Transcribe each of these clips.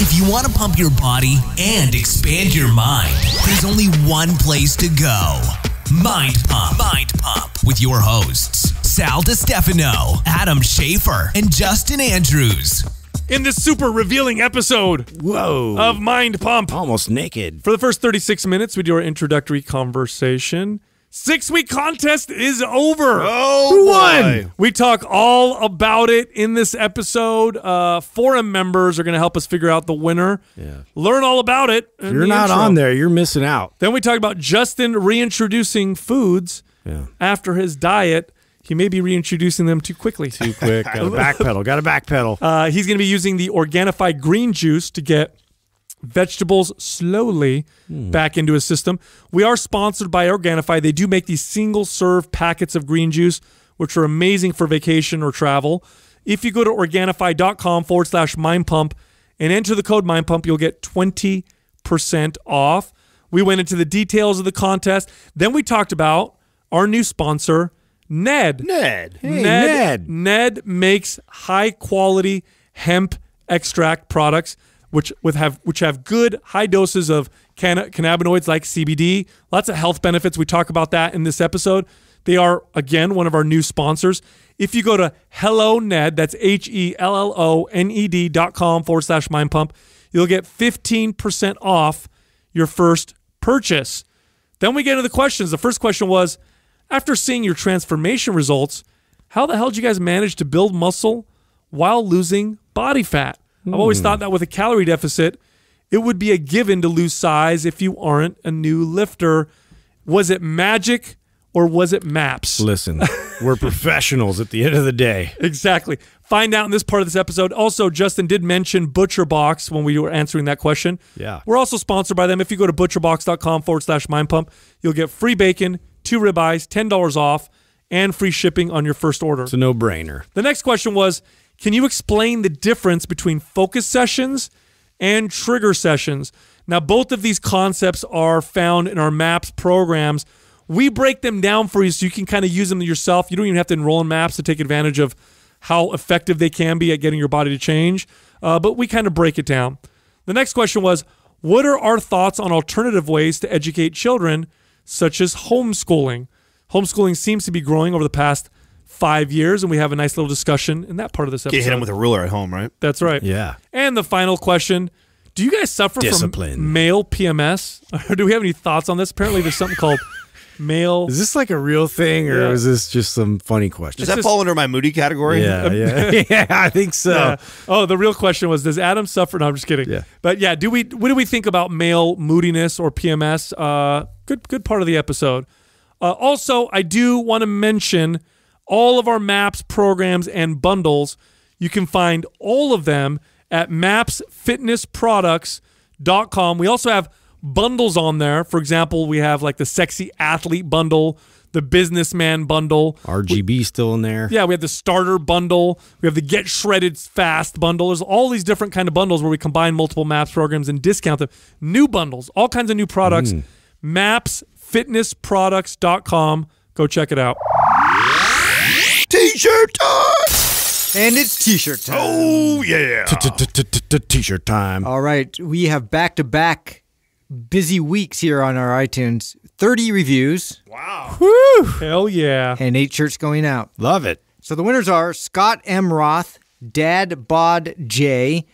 If you want to pump your body and expand your mind, there's only one place to go. Mind Pump. Mind Pump with your hosts, Sal DiStefano, Adam Schaefer, and Justin Andrews. in this super revealing episode Whoa. of Mind Pump. Almost naked. For the first 36 minutes, we do our introductory conversation. Six week contest is over. Oh, Who won? We talk all about it in this episode. Uh, forum members are going to help us figure out the winner. Yeah. Learn all about it. you're not intro. on there, you're missing out. Then we talk about Justin reintroducing foods Yeah. after his diet. He may be reintroducing them too quickly. Too quick. Got to backpedal. Got to backpedal. Uh, he's going to be using the Organifi green juice to get vegetables slowly hmm. back into his system. We are sponsored by Organifi. They do make these single serve packets of green juice, which are amazing for vacation or travel. If you go to Organifi.com forward slash mind pump and enter the code mind pump, you'll get 20% off. We went into the details of the contest. Then we talked about our new sponsor, Ned. Ned. Hey, Ned, Ned. Ned makes high quality hemp extract products which with have which have good high doses of canna- cannabinoids like CBD. Lots of health benefits. We talk about that in this episode. They are again one of our new sponsors. If you go to Hello Ned, that's H E L L O N E D dot com forward slash mind pump, you'll get 15% off your first purchase. Then we get into the questions. The first question was after seeing your transformation results, how the hell did you guys manage to build muscle while losing body fat? I've always thought hmm. that with a calorie deficit, it would be a given to lose size if you aren't a new lifter. Was it magic or was it maps? Listen, we're professionals at the end of the day. Exactly. Find out in this part of this episode. Also, Justin did mention Butcher Box when we were answering that question. Yeah. We're also sponsored by them. If you go to butcherbox.com forward slash mind pump, you'll get free bacon, two ribeyes, $10 off, and free shipping on your first order. It's a no brainer. The next question was Can you explain the difference between focus sessions and trigger sessions? Now, both of these concepts are found in our MAPS programs. We break them down for you so you can kind of use them yourself. You don't even have to enroll in MAPS to take advantage of how effective they can be at getting your body to change, uh, but we kind of break it down. The next question was What are our thoughts on alternative ways to educate children, such as homeschooling? Homeschooling seems to be growing over the past five years, and we have a nice little discussion in that part of this episode. Get hit him with a ruler at home, right? That's right. Yeah. And the final question Do you guys suffer from male PMS? Or do we have any thoughts on this? Apparently, there's something called male. Is this like a real thing or Yeah. is this just some funny question? Does that just- fall under my moody category? Yeah, yeah. yeah, I think so. Yeah. Oh, the real question was: Does Adam suffer? No, I'm just kidding. Yeah. But yeah, do we? What do we think about male moodiness or PMS? Uh, good, good part of the episode. Uh, also, I do want to mention all of our maps, programs, and bundles. You can find all of them at mapsfitnessproducts.com. We also have bundles on there. For example, we have like the sexy athlete bundle, the businessman bundle, RGB still in there. yeah, we have the starter bundle. We have the get shredded fast bundle. There's all these different kind of bundles where we combine multiple maps programs and discount them. New bundles, all kinds of new products. Mm. Mapsfitnessproducts.com. Go check it out. T-shirt time. And it's t-shirt time. Oh yeah. T-shirt time. All right, we have back-to-back busy weeks here on our iTunes. 30 reviews Wow. Hell yeah. and 8 shirts going out. Love it. So the winners are Scott M. Roth, Dad Bod J,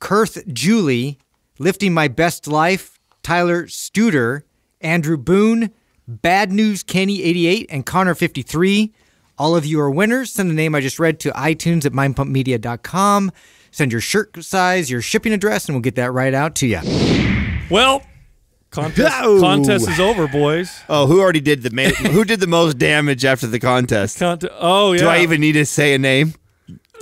Kurth Julie, Lifting My Best Life, Tyler Studer, Andrew Boone, Bad News Kenny 88, and Connor 53. All of you are winners. Send the name I just read to iTunes at mindpumpmedia.com. Send your shirt size, your shipping address, and we'll get that right out to you. Well, contest, Oh. contest is over, boys. Oh, who already did the ma- who did the most damage after the contest? Cont- oh, yeah. Do I even need to say a name?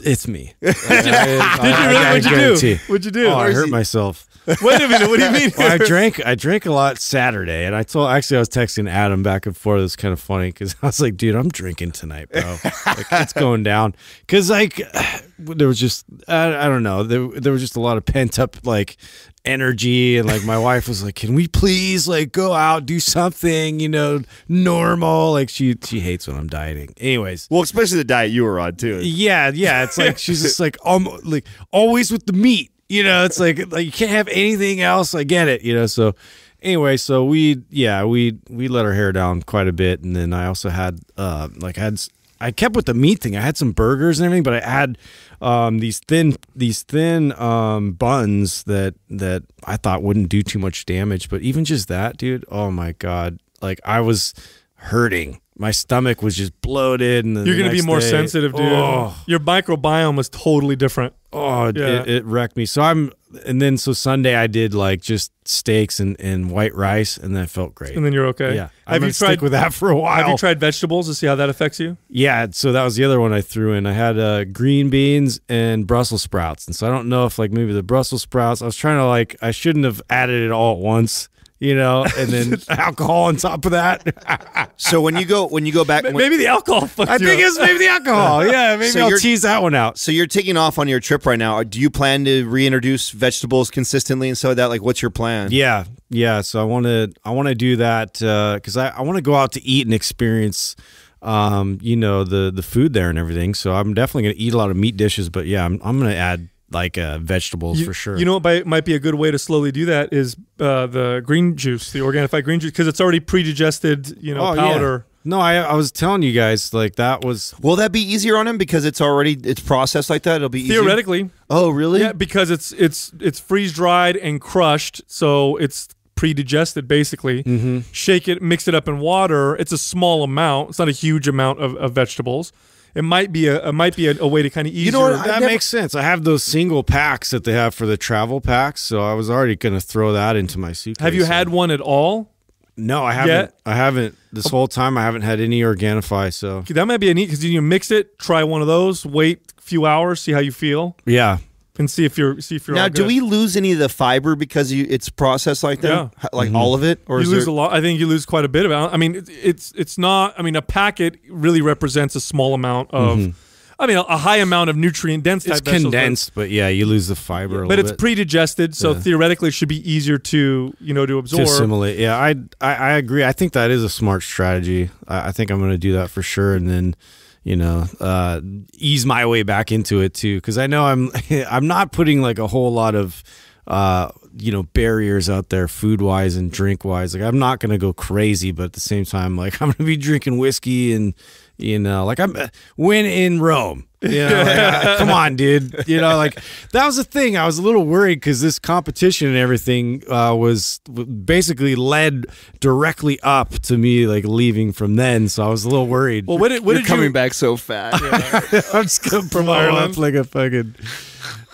It's me. Did you really? What'd you do? What'd you do? Oh, I hurt myself. Wait a minute. What do you mean? Well, I drank. I drank a lot Saturday, and I told. Actually, I was texting Adam back and forth. It's kind of funny because I was like, "Dude, I'm drinking tonight, bro. like, it's going down." Because like, there was just I, I don't know. There there was just a lot of pent up like energy, and like my wife was like, "Can we please like go out, do something, you know, normal?" Like she she hates when I'm dieting. Anyways, Well, especially the diet you were on too. yeah, yeah. It's like she's just like um, like always with the meat. You know, it's like like you can't have anything else. I get it. You know, so anyway, so we yeah we we let our hair down quite a bit, and then I also had uh like I had I kept with the meat thing. I had some burgers and everything, but I had um these thin these thin um buns that that I thought wouldn't do too much damage, but even just that, dude. Oh my god, like I was hurting. My stomach was just bloated, and You're gonna be next more day- sensitive, dude. Oh, Your microbiome is totally different. Oh, it- Yeah. it, it wrecked me. So I'm, and then so Sunday I did like just steaks and, and white rice, and that felt great. And then you're okay. yeah, I'm Have you tried with that for a while? Have you tried vegetables to see how that affects you? Yeah, so that was the other one I threw in. I had uh, green beans and Brussels sprouts, and so I don't know if like maybe the Brussels sprouts. I was trying to like I shouldn't have added it all at once, you know, and then alcohol on top of that. So when you go when you go back, when- Maybe the alcohol fucked I you think up. it's maybe the alcohol. Yeah, maybe So I'll tease that one out. so you're taking off on your trip right now. Do you plan to reintroduce vegetables consistently and so that? Like, what's your plan? Yeah, yeah. So I want to I want to do that because I, I want to go out to eat and experience, um, you know, the the food there and everything. So I'm definitely gonna eat a lot of meat dishes, but yeah, I'm I'm gonna add like uh, vegetables You- for sure. You know what might, might be a good way to slowly do that is uh, the green juice, the Organifi green juice, because it's already pre-digested, you know, Oh, yeah. powder. No, I I was telling you guys like that was Will that be easier on him because it's already it's processed like that? It'll be easier? Theoretically, Oh, really? yeah, because it's it's it's freeze dried and crushed, so it's pre-digested basically. Mm-hmm. Shake it, mix it up in water. It's a small amount. It's not a huge amount of, of vegetables. It might be a it might be a, a way to kind of ease. You know what, that never- makes sense. I have those single packs that they have for the travel packs, so I was already gonna throw that into my suitcase. have you had one at all? No, I haven't. yet? I haven't this oh. whole time. I haven't had any Organifi. So That might be a neat because you mix it, try one of those, wait a few hours, see how you feel, yeah, and see if you're see if you're now, all do we lose any of the fiber because you, it's processed like that? Yeah. H- Like mm-hmm. all of it, or you is lose there, a lot. I think you lose quite a bit of it. I mean, it's it's not. I mean, a packet really represents a small amount of. Mm-hmm. I mean, a, a high amount of nutrient dense it's vegetables, condensed, but yeah, you lose the fiber. a but little it's bit. pre-digested, so Yeah. theoretically it should be easier to you know to to absorb. assimilate. Yeah, I, I I agree. I think that is a smart strategy. I, I think I'm going to do that for sure, and then you know uh, ease my way back into it too, because I know I'm I'm not putting like a whole lot of uh, you know barriers out there food wise and drink wise. Like I'm not going to go crazy, but at the same time, like I'm to be drinking whiskey and you know like I'm when in Rome. You know, like, I- come on, dude. You know, like that was the thing. I was a little worried because this competition and everything uh, was basically led directly up to me like leaving from then. So I was a little worried. Well, what did what you're did coming you? back so fat? I'm just gonna From blow Ireland? up like a fucking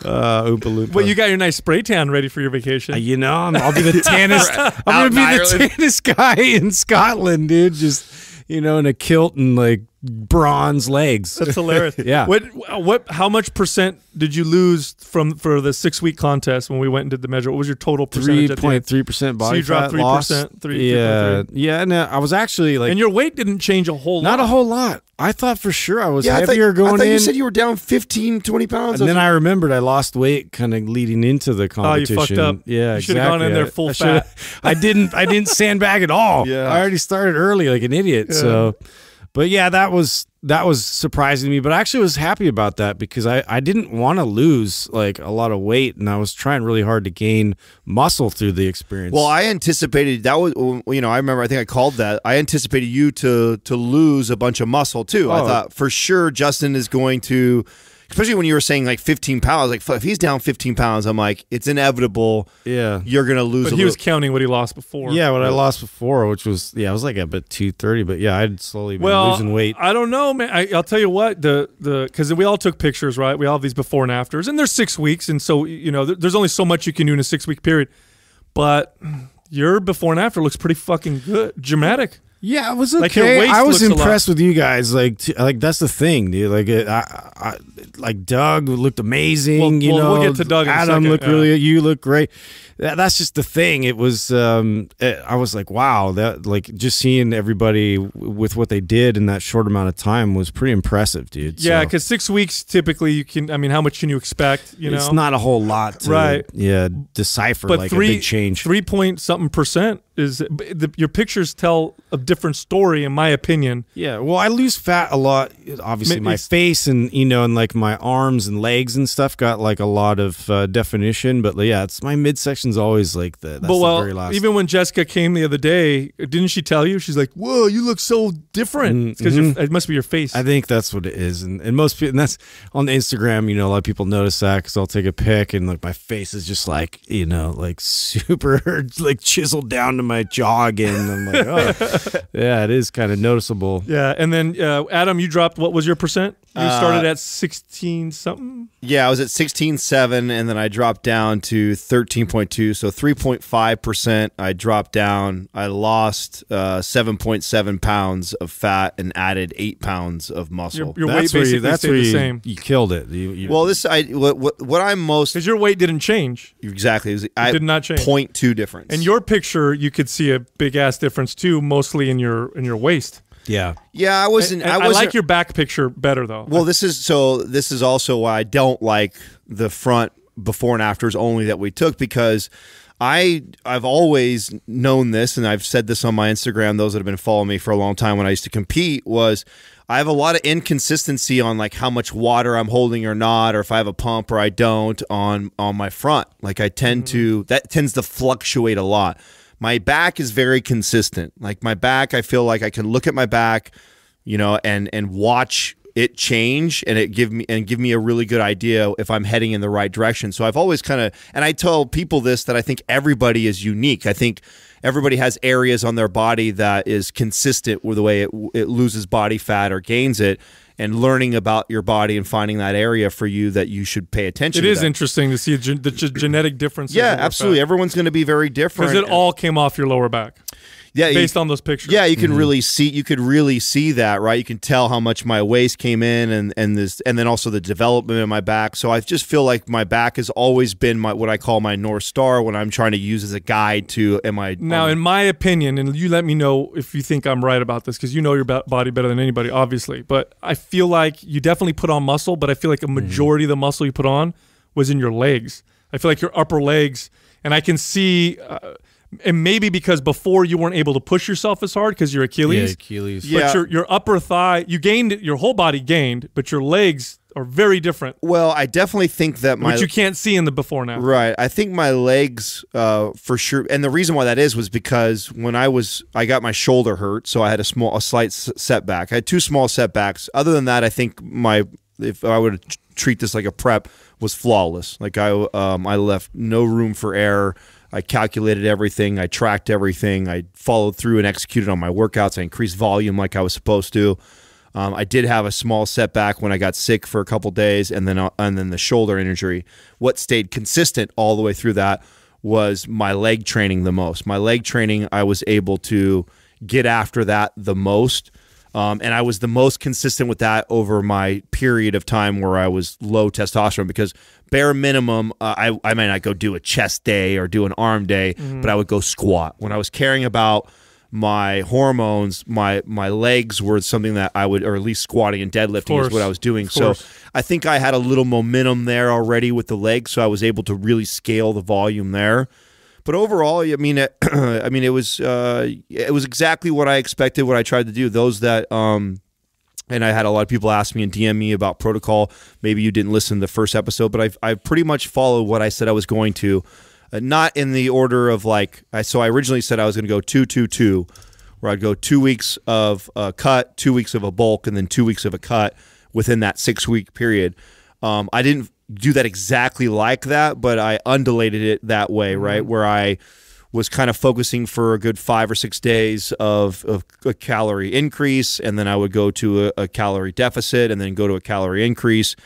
uh, Oompa Loompa. Well, you got your nice spray tan ready for your vacation. Uh, you know, I'm, I'll be the tannest. I'm gonna in be the Ireland. tannest guy in Scotland, dude. Just you know, in a kilt and like bronze legs. That's hilarious. Yeah. What what? How much percent did you lose from for the six week contest when we went and did the measure? What was your total Three percentage? at the end? point three percent body you dropped fat loss. 3%, three- yeah, 3.3. yeah. No, uh, I was actually like And your weight didn't change a whole lot. not lot. a whole lot. I thought for sure I was yeah, I thought, heavier going I thought in. you said you were down 15, 20 pounds. and then I remembered I lost weight kind of leading into the competition. Oh, you competition. fucked up. Yeah, You should've gone in there full I shoulda- I didn't. I didn't sandbag at all. Yeah. I already started early like an idiot. So, but yeah, that was that was surprising to me. But I actually was happy about that because I I didn't want to lose like a lot of weight, and I was trying really hard to gain muscle through the experience. Well, I anticipated that was you know I remember I think I called that I anticipated you to to lose a bunch of muscle too. I Oh. thought for sure Justin is going to, especially when you were saying like 15 pounds. Like if he's down 15 pounds, I'm like it's inevitable. yeah. You're gonna lose. but a he was counting what he lost before. Yeah, what I lost before, which was yeah, I was like at about two thirty, but yeah, I'd slowly been Well, losing weight. I don't know, man. I, I'll tell you what the the because we all took pictures, right? We all have these before and afters, and there's six weeks, and so you know there, there's only so much you can do in a six week period. But your before and after looks pretty fucking good, dramatic. Yeah, it was okay. Like, I was looks a lot- impressed with you guys. Like, like that's the thing, dude. Like, it, I, I, like Doug looked amazing. Well- you well, know, we'll get to Doug in a Adam looked really. You look great. That, that's just the thing. It was. Um, it, I was like, wow. That like just seeing everybody w- with what they did in that short amount of time was pretty impressive, dude. Yeah, So, because six weeks typically you can. I mean, how much can you expect? You know, it's not a whole lot, to, Right. Yeah, decipher but like three a big change. three point something percent is the, your pictures tell a different story, in my opinion. Yeah, well, I lose fat a lot. Obviously, my face and you know, and like my arms and legs and stuff got like a lot of uh, definition. But yeah, it's my midsection's always like the that's but well, the very last. even when Jessica came the other day, didn't she tell you? She's like, "Whoa, you look so different." Because it must be your face. I think that's what it is, and, and most people, and that's on Instagram. You know, a lot of people notice that because I'll take a pic and like my face is just like you know, like super like chiseled down to my jaw again. I'm like, oh, yeah, it is kind of noticeable. yeah, and then uh, Adam, you dropped. What was your percent? You Uh, started at sixteen something. Yeah, I was at 16.7 and then I dropped down to 13.2. So 3.5% I dropped down. I lost uh, 7.7 pounds of fat and added 8 pounds of muscle. Your, your weight that's where basically you, that's stayed the you, same you killed it. You, you, well, this I what, what what I'm most because your weight didn't change. exactly is I did not change. Point two difference. And your picture, you could see a big ass difference too, mostly in your in your waist. Yeah. yeah, I wasn't. And I I, wasn't. like your back picture better though. Well, this is so. This is also why I don't like the front before and afters only that we took because I I've always known this, and I've said this on my Instagram. Those that have been following me for a long time when I used to compete was. I have a lot of inconsistency on like how much water I'm holding or not, or if I have a pump or I don't on on my front. Like I tend mm-hmm. to that tends to fluctuate a lot. My back is very consistent. Like my back, I feel like I can look at my back, you know, and and watch it change and it give me and give me a really good idea if I'm heading in the right direction. So I've always kind of and I tell people this that I think everybody is unique. I think everybody has areas on their body that is consistent with the way it, it loses body fat or gains it and learning about your body and finding that area for you that you should pay attention it is that. interesting to see the g- genetic differences. yeah absolutely everyone's going to be very different Because it all came off your lower back yeah you- based on those pictures. Yeah, you can really see you could really see that, right? You can tell how much my waist came in and and this and then also the development in my back. So I just feel like my back has always been my what I call my north star when I'm trying to use as a guide to am I Now, on- in my opinion, and you let me know if you think I'm right about this, because you know your body better than anybody, obviously. But I feel like you definitely put on muscle, but I feel like a majority of the muscle you put on was in your legs. I feel like your upper legs, and I can see, uh, and maybe because before you weren't able to push yourself as hard because your Yeah, Achilles, Achilles. Yeah. your your upper thigh, you gained your whole body gained, but your legs are very different, well, I definitely think that my which you can't see in the before now. Right. I think my legs, uh, for sure, and the reason why that is was because when I was, I got my shoulder hurt, so I had a small, a slight s- setback. I had two small setbacks. Other than that, I think my, if I would treat this like a prep, was flawless. Like I, um, I left no room for error. I calculated everything. I tracked everything. I followed through and executed on my workouts. I increased volume like I was supposed to. Um, I did have a small setback when I got sick for a couple days, and then uh, and then the shoulder injury. What stayed consistent all the way through that was my leg training the most. My leg training, I was able to get after that the most, um, and I was the most consistent with that over my period of time where I was low testosterone. Because bare minimum, uh, I I might not go do a chest day or do an arm day, but I would go squat when I was caring about my hormones, my my legs were something that I would, or at least squatting and deadlifting is what I was doing. So. I think I had a little momentum there already with the legs, so I was able to really scale the volume there. But overall, I mean, it, I mean, it was uh, it was exactly what I expected. What I tried to do. Those that um, and I had a lot of people ask me and DM me about protocol. Maybe you didn't listen to the first episode, but I've I pretty much followed what I said I was going to, uh, not in the order of like. I so I originally said I was going to go two two two, where I'd go two weeks of a cut, two weeks of a bulk, and then two weeks of a cut within that six week period. Um, I didn't do that exactly like that, but I undulated it that way, mm-hmm. right? Where I was kind of focusing for a good five or six days of, of a calorie increase, and then I would go to a, a calorie deficit, and then go to a calorie increase,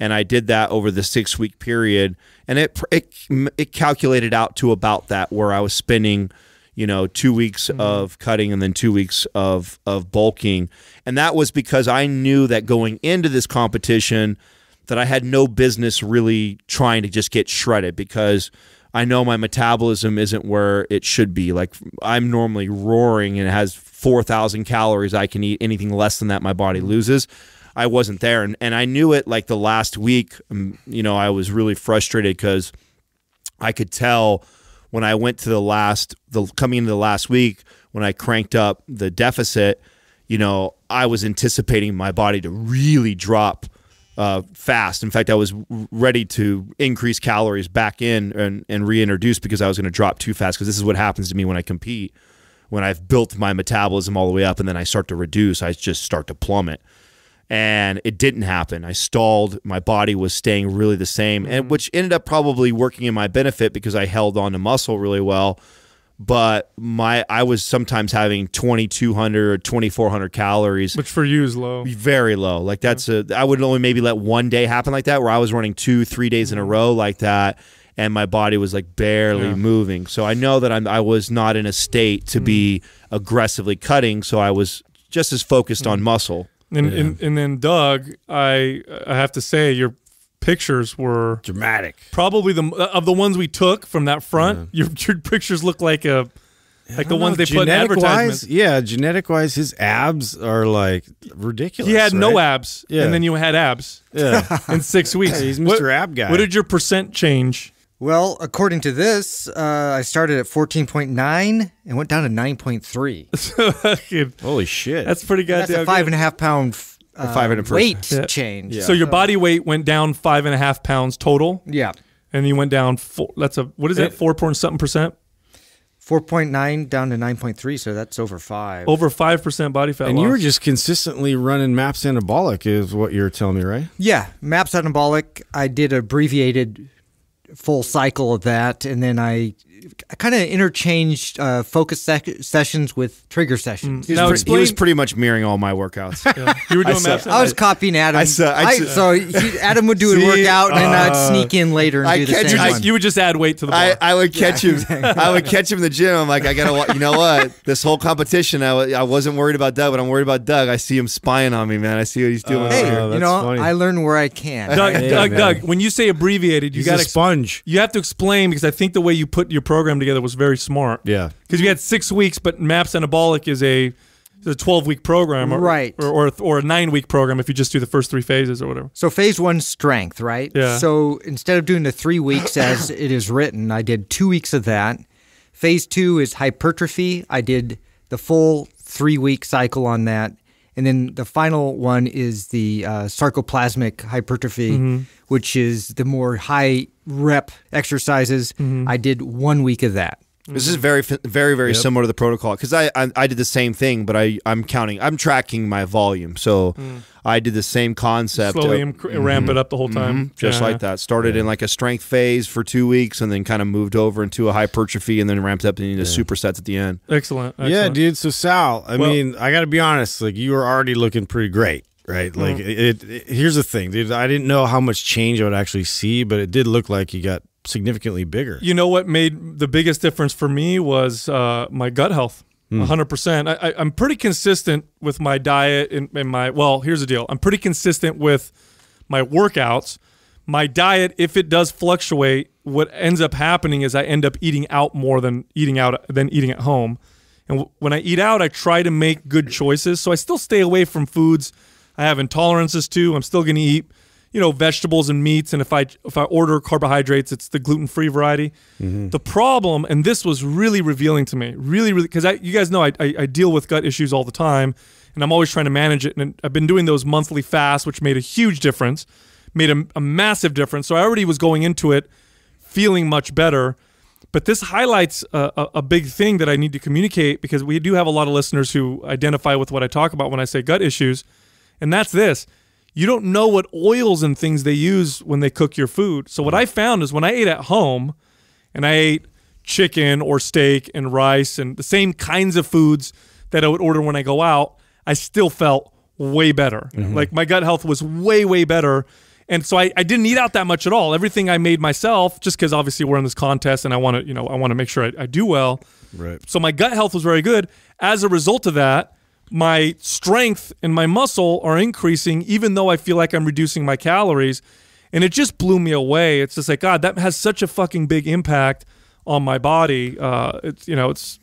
and I did that over the six week period, and it it it calculated out to about that where I was spending, you know, two weeks mm-hmm. of cutting and then two weeks of of bulking, and that was because I knew that going into this competition that I had no business really trying to just get shredded because I know my metabolism isn't where it should be. Like I'm normally roaring and it has 4,000 calories. I can eat anything less than that, my body loses. I wasn't there. And, and I knew it like the last week. um, You know, I was really frustrated because I could tell when I went to the last, the coming into the last week, when I cranked up the deficit, you know, I was anticipating my body to really drop uh, fast. In fact, I was ready to increase calories back in and, and reintroduce because I was going to drop too fast. Because this is what happens to me when I compete. When I've built my metabolism all the way up and then I start to reduce, I just start to plummet. And it didn't happen. I stalled. My body was staying really the same, and which ended up probably working in my benefit because I held on to muscle really well but my I was sometimes having 2200 or 2400 calories. Which for you is low. very low. Like that's a I would only maybe let one day happen like that where I was running 2 3 days in a mm-hmm. row like that and my body was like barely Yeah. moving. So I know that I'm I was not in a state to be mm. aggressively cutting so I was just as focused on mm. muscle. And, and and then Doug, I I have to say your pictures were Dramatic. probably the of the ones we took from that front. Your your pictures look like a like the ones they put in Genetic advertisements. wise, yeah, genetic wise, his abs are like ridiculous. He had no abs, Yeah. and then you had abs Yeah, in six weeks. he's What- Mr. Ab guy. What did your percent change? Well, according to this, uh, I started at 14.9 and went down to 9.3. Holy shit! That's pretty goddamn. That's goddamn a five good. and a half pound uh, five and a percent. weight Yeah. change. So your body weight went down five and a half pounds total, Yeah. and you went down four. That's a what is that? Four point something percent, 4.9 down to 9.3, so that's over five. over five percent body fat. and loss. you were just consistently running maps anabolic, is what you're telling me, right? Yeah, MAPS anabolic. I did abbreviated full cycle of that, and then I, I kind of interchanged uh, focus sec- sessions with trigger sessions. he was, Now pre- he was pretty much mirroring all my workouts Yeah. You were doing saw- maps. I was copying Adam. I saw- I saw- so he, Adam would do a workout, and then uh, I'd sneak in later and I do the catch same you- one. you would just add weight to the bar. I, I would catch him. I would catch him in the gym. I'm like, I gotta. You know what? This whole competition, I, I wasn't worried about Doug, but I'm worried about Doug. I see him spying on me, man. I see what he's doing. hey, Oh, you know, funny. I learn where I can. Doug, Hey, Doug. Doug, when you say abbreviated, you got a sponge. You have to explain because I think the way you put your program together was very smart. Yeah. Because you had six weeks, but MAPS Anabolic is a a twelve week program, or, Right. Or, or or a nine week program if you just do the first three phases or whatever. So phase one, strength, right? Yeah. So instead of doing the three weeks as it is written, I did two weeks of that. Phase two is hypertrophy. I did the full three week cycle on that. And then the final one is the uh, sarcoplasmic hypertrophy, Mm-hmm. which is the more high rep exercises. Mm-hmm. I did one week of that. This is very, fi- very, very similar to the protocol because I, I, I did the same thing, but I, I'm counting, I'm tracking my volume. So I did the same concept, Mm. Slowly of- inc- ramp it up the whole time, Mhm, just Yeah. like that. Started in like a strength phase for two weeks, and then kind of moved over into a hypertrophy, and then ramped up into supersets at the end. Excellent. Yeah, dude. So Sal, I Well- mean, I got to be honest. Like, you were already looking pretty great, right? Like, it, it. Here's the thing, dude. I didn't know how much change I would actually see, but it did look like you got significantly bigger. You know what made the biggest difference for me was uh, my gut health. Hmm. Hundred percent. I, I- I'm pretty consistent with my diet and, and my. Well, here's the deal. I'm pretty consistent with my workouts. My diet, if it does fluctuate, what ends up happening is I end up eating out more than eating out than eating at home. And w- when I eat out, I try to make good choices. So I still stay away from foods I have intolerances to. I'm still going to eat, you know, vegetables and meats. And if I if I order carbohydrates, it's the gluten free variety. Mm-hmm. The problem, and this was really revealing to me, really, really, because I you guys know I, I I deal with gut issues all the time, and I'm always trying to manage it. And I've been doing those monthly fasts, which made a huge difference, made a, a massive difference. So I already was going into it feeling much better. But this highlights a, a big thing that I need to communicate because we do have a lot of listeners who identify with what I talk about when I say gut issues. And that's this you don't know what oils and things they use when they cook your food. So, what I found is when I ate at home and I ate chicken or steak and rice and the same kinds of foods that I would order when I go out, I still felt way better. Mm-hmm. Like my gut health was way, way better. And so I, I didn't eat out that much at all. Everything I made myself, just because obviously we're in this contest and I want to, you know, I want to make sure I, I do well. Right. So my gut health was very good. As a result of that, my strength and my muscle are increasing, even though I feel like I'm reducing my calories. And it just blew me away. It's just like, God, that has such a fucking big impact on my body. Uh, it's, you know, it's,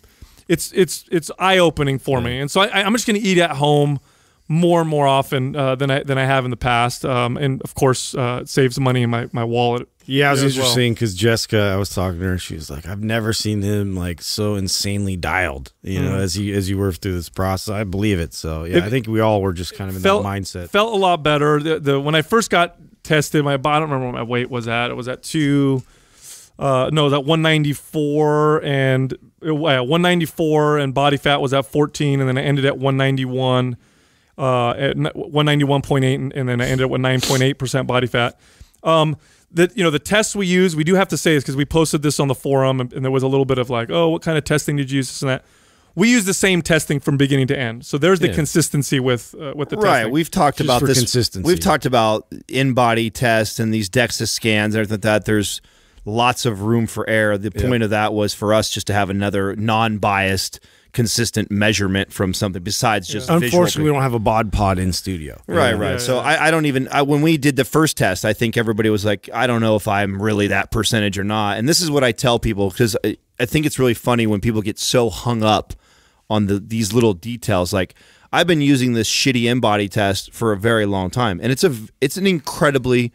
it's, it's, it's eye opening for me. And so I, I'm just going to eat at home more and more often uh, than I than I have in the past. Um, and of course, uh, it saves money in my, my wallet Yeah, it was well. interesting because Jessica, I was talking to her. She was like, "I've never seen him like so insanely dialed." You know, Mm. as he as you work through this process, I believe it. So yeah, It- I think we all were just kind of in felt that mindset. Felt a lot better. The, the when I first got tested, my I don't remember what my weight was at. It was at two. Uh, no, that 194 and uh, 194 and body fat was at 14, and then I ended at 191, uh, at 191.8, and, and then I ended up with 9.8 percent body fat. Um, that you know the tests we use, we do have to say is because we posted this on the forum, and, and there was a little bit of like, oh, what kind of testing did you use this and that. We use the same testing from beginning to end, so there's the Yeah. consistency with uh, with the right. testing. We've talked Just about this. consistency. We've talked about in-body tests and these DEXA scans and everything like that. There's lots of room for error. The point of that was for us just to have another non-biased, consistent measurement from something besides just visual Unfortunately, we don't have a bod pod in studio. Right, Yeah. right. Yeah, so yeah. I, I don't even I, when we did the first test, I think everybody was like, I don't know if I'm really that percentage or not. And this is what I tell people because I, I think it's really funny when people get so hung up on the these little details. Like I've been using this shitty in-body test for a very long time, and it's a it's an incredibly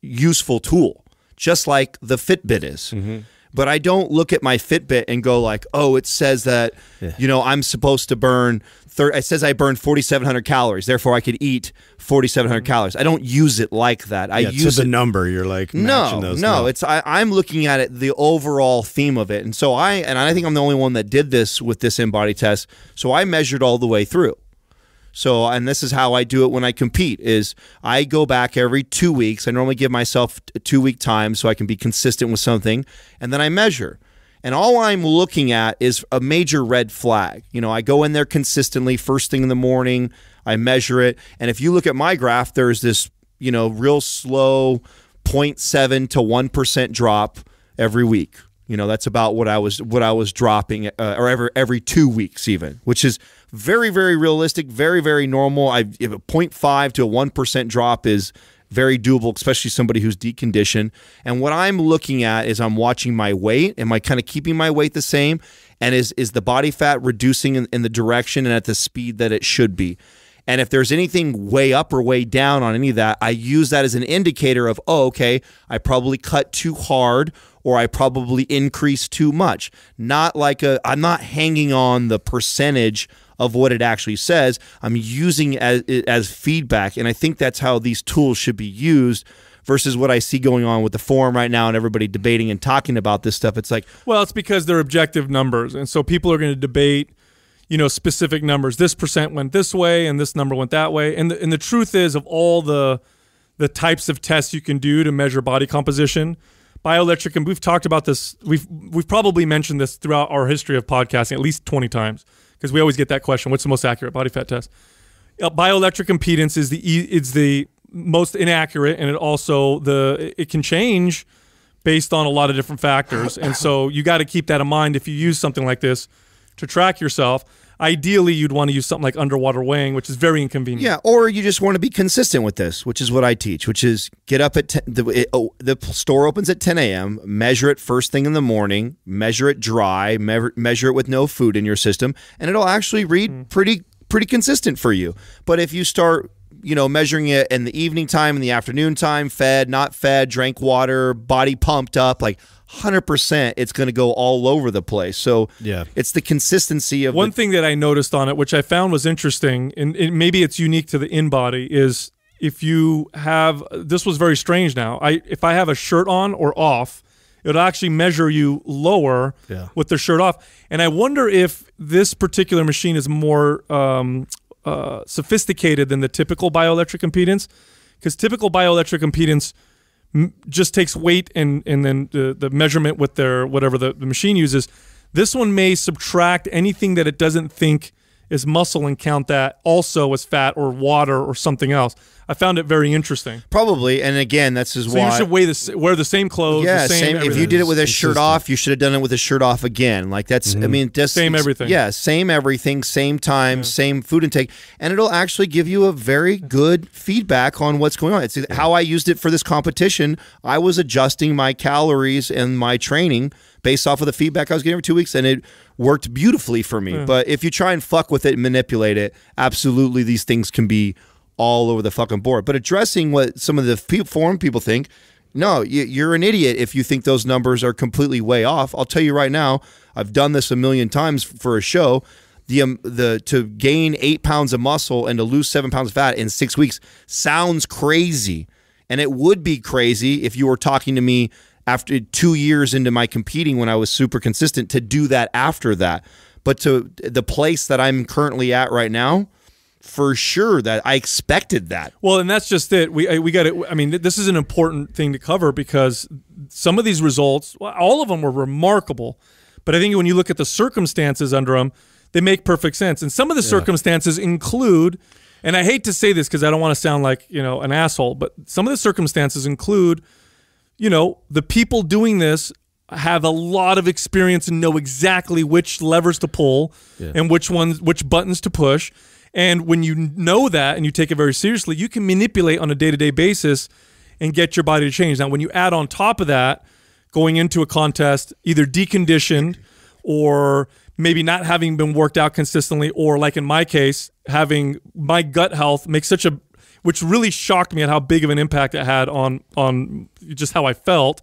useful tool, just like the Fitbit is. Mm-hmm. But I don't look at my Fitbit and go like, "Oh, it says that you know I'm supposed to burn." Thir- it says I burn 4,700 calories, therefore I could eat 4,700 mm. calories. I don't use it like that. I Yeah, use to it the number. You're like no, those. no, it's I, I'm looking at it the overall theme of it, and so I and I think I'm the only one that did this with this in body test. So I measured all the way through. So and this is how I do it when I compete: is I go back every two weeks. I normally give myself a two week time so I can be consistent with something, and then I measure. And all I'm looking at is a major red flag. You know, I go in there consistently first thing in the morning. I measure it, and if you look at my graph, there's this you know real slow 0.7 to 1% drop every week. You know, that's about what I was what I was dropping uh, or every every 2 weeks even, which is very very realistic, very very normal. I if a 0.5 to a 1% drop is very doable, especially somebody who's deconditioned. And what I'm looking at is I'm watching my weight. Am I kind of keeping my weight the same? And is is the body fat reducing in, in the direction and at the speed that it should be? And if there's anything way up or way down on any of that, I use that as an indicator of, oh, okay, I probably cut too hard or I probably increased too much. Not like a, I'm not hanging on the percentage of what it actually says. I'm using it as, as feedback. And I think that's how these tools should be used versus what I see going on with the forum right now and everybody debating and talking about this stuff. It's like, Well, it's because they're objective numbers, and so people are going to debate, you know, specific numbers. This percent went this way, and this number went that way. And the, and the truth is, of all the the types of tests you can do to measure body composition, bioelectric, and we've talked about this. We've we've probably mentioned this throughout our history of podcasting at least twenty times because we always get that question: What's the most accurate body fat test? Uh, bioelectric impedance is the it's the most inaccurate, and it also the it can change based on a lot of different factors. And so you got to keep that in mind if you use something like this to track yourself. Ideally, you'd want to use something like underwater weighing, which is very inconvenient. Yeah, or you just want to be consistent with this, which is what I teach, which is get up at 10, the it, oh, the store opens at 10 a.m. Measure it first thing in the morning. Measure it dry. Measure, measure it with no food in your system, and it'll actually read hmm. pretty pretty consistent for you. But if you start you know measuring it in the evening time in the afternoon time fed not fed drank water body pumped up like 100% it's going to go all over the place so Yeah. it's the consistency of One the, thing that I noticed on it, which I found was interesting, and it, maybe it's unique to the in body, is if you have this was very strange. Now, I if I have a shirt on or off, it'll actually measure you lower Yeah. with the shirt off. And I wonder if this particular machine is more um, uh, sophisticated than the typical bioelectric impedance, because typical bioelectric impedance just takes weight and and then the, the measurement with their whatever the, the machine uses. This one may subtract anything that it doesn't think is muscle and count that also as fat or water or something else. I found it very interesting. probably and again that's is So why you should weigh the wear the same clothes. yeah, the same. same. If you did it with a shirt off, you should have done it with a shirt off again. Like that's, I mean, just Same everything. Yeah, same everything, same time, same food intake, and it'll actually give you a very good feedback on what's going on. It's how I used it for this competition. I was adjusting my calories and my training based off of the feedback I was getting every two weeks, and it worked beautifully for me. But if you try and fuck with it and manipulate it, absolutely, these things can be all over the fucking board. But addressing what some of the forum people think, No, you, you're an idiot if you think those numbers are completely way off. I'll tell you right now, I've done this a million times for a show. The um, the to gain eight pounds of muscle and to lose seven pounds of fat in six weeks sounds crazy, and it would be crazy if you were talking to me after two years into my competing when I was super consistent to do that after that. But to the place that I'm currently at right now, for sure that I expected that. Well, and that's just it. We we got it. I mean, this is an important thing to cover because some of these results, all of them were remarkable, but I think when you look at the circumstances under them, they make perfect sense. And some of the circumstances include, and I hate to say this because I don't want to sound like you know an asshole, but some of the circumstances include, you know, the people doing this have a lot of experience and know exactly which levers to pull and which ones which buttons to push and when you know that and you take it very seriously you can manipulate on a day-to-day basis and get your body to change. Now when you add on top of that going into a contest either deconditioned or maybe not having been worked out consistently or like in my case having my gut health make such a which really shocked me at how big of an impact it had on on just how I felt.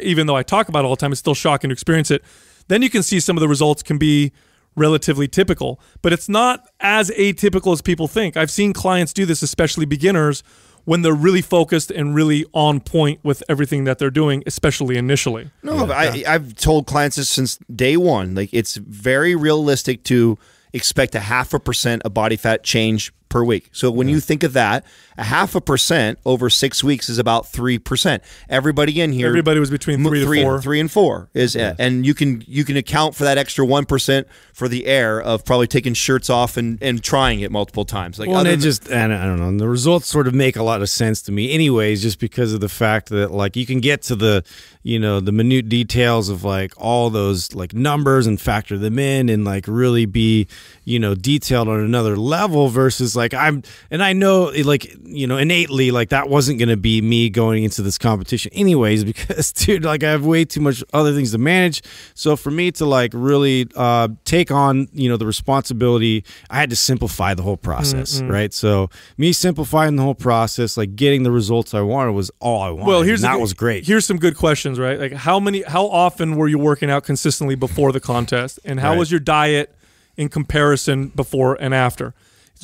Even though I talk about it all the time it's still shocking to experience it. Then you can see some of the results can be relatively typical but it's not as atypical as people think. I've seen clients do this especially beginners when they're really focused and really on point with everything that they're doing especially initially. No, but I, I've told clients this since day one. Like it's very realistic to expect a half a percent of body fat change per week. So when you think of that, a half a percent over six weeks is about three percent. Everybody in here, Everybody was between three to four. three and four is, and you can you can account for that extra one percent for the air of probably taking shirts off and, and trying it multiple times. Like Well, and it just, and I don't know, and the results sort of make a lot of sense to me, anyways, just because of the fact that, like, you can get to the, you know, the minute details of like all those like numbers and factor them in and like really be, you know, detailed on another level versus like I'm, and I know, like, you know, innately, like that wasn't going to be me going into this competition, anyways, because, dude, like, I have way too much other things to manage. So for me to like really uh, take on, you know, the responsibility, I had to simplify the whole process, right? So me simplifying the whole process, like getting the results I wanted, was all I wanted. Well, here's and that good- was great. Here's some good questions, right? Like how many, how often were you working out consistently before the contest, and how Right. was your diet in comparison before and after?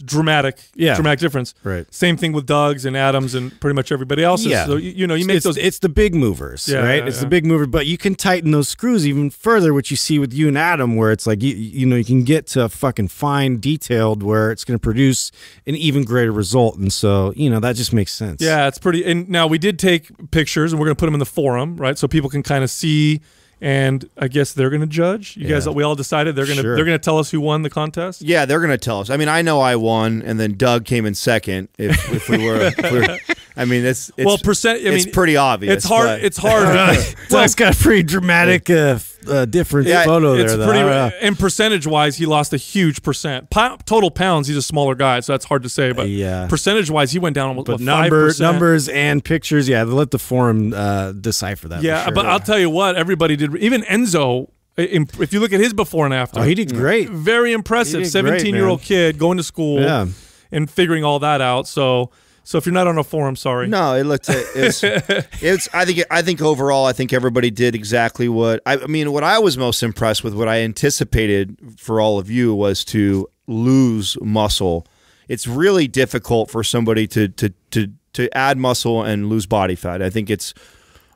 Dramatic, Yeah. dramatic difference. Right. Same thing with Doug's and Adams and pretty much everybody else's. Yeah. So you, you know, you make it's, those. It's the big movers, Yeah, right? yeah, it's yeah. the big mover, but you can tighten those screws even further, which you see with you and Adam, where it's like you you know you can get to fucking fine detailed where it's going to produce an even greater result, and so you know that just makes sense. Yeah, it's pretty. And now we did take pictures, and we're going to put them in the forum, right? So people can kind of see, and I guess they're going to judge. You guys, we all decided they're going to Sure. they're going to tell us who won the contest. Yeah, they're gonna tell us. I mean, I know I won, and then Doug came in second. If, if we were, if we were- I mean, it's, it's well, percent. I it's pretty obvious. It's hard. but- It's hard. Doug's got a pretty dramatic uh, f- uh, different Yeah, photo it's there. though. pretty. I. And percentage wise, he lost a huge percent. Po- total pounds, he's a smaller guy, so that's hard to say. But Yeah. percentage wise, he went down almost But what, number 5%. numbers and pictures, yeah, let the forum uh, decipher that. Yeah, sure. but I'll tell you what, everybody did. Even Enzo, if you look at his before and after, oh, he did great. very impressive. He did great, Seventeen year old kid going to school Yeah. and figuring all that out. So, so if you're not on a forum, sorry. No, it looked. It's. it's. I think. I think overall, I think everybody did exactly what. I, I mean, what I was most impressed with, what I anticipated for all of you, was to lose muscle. It's really difficult for somebody to to to to add muscle and lose body fat. I think it's.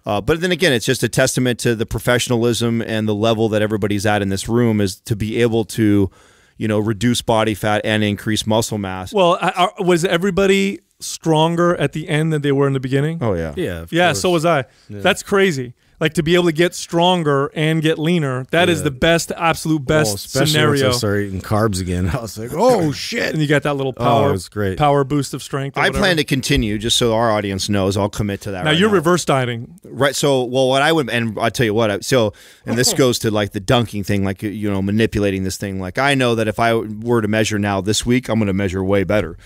Uh, but then again, it's just a testament to the professionalism and the level that everybody's at in this room is to be able to, you know, reduce body fat and increase muscle mass. Well, I, I, was everybody stronger at the end than they were in the beginning? oh yeah, Yeah, yeah, course. so was I. That's crazy. Like to be able to get stronger and get leaner. That is Yeah. the best, absolute Oh, best especially scenario. once I started eating carbs again. I was like, oh shit. and you got that little Oh, power, it was great. power boost of strength. or I plan to continue, just so our audience knows. I'll commit to that. Now right you're reverse dieting. right. So, well, what I would, and I'll tell you what. I- So, and this goes to like the dunking thing, like you know, manipulating this thing. Like I know that if I were to measure now this week, I'm going to measure way better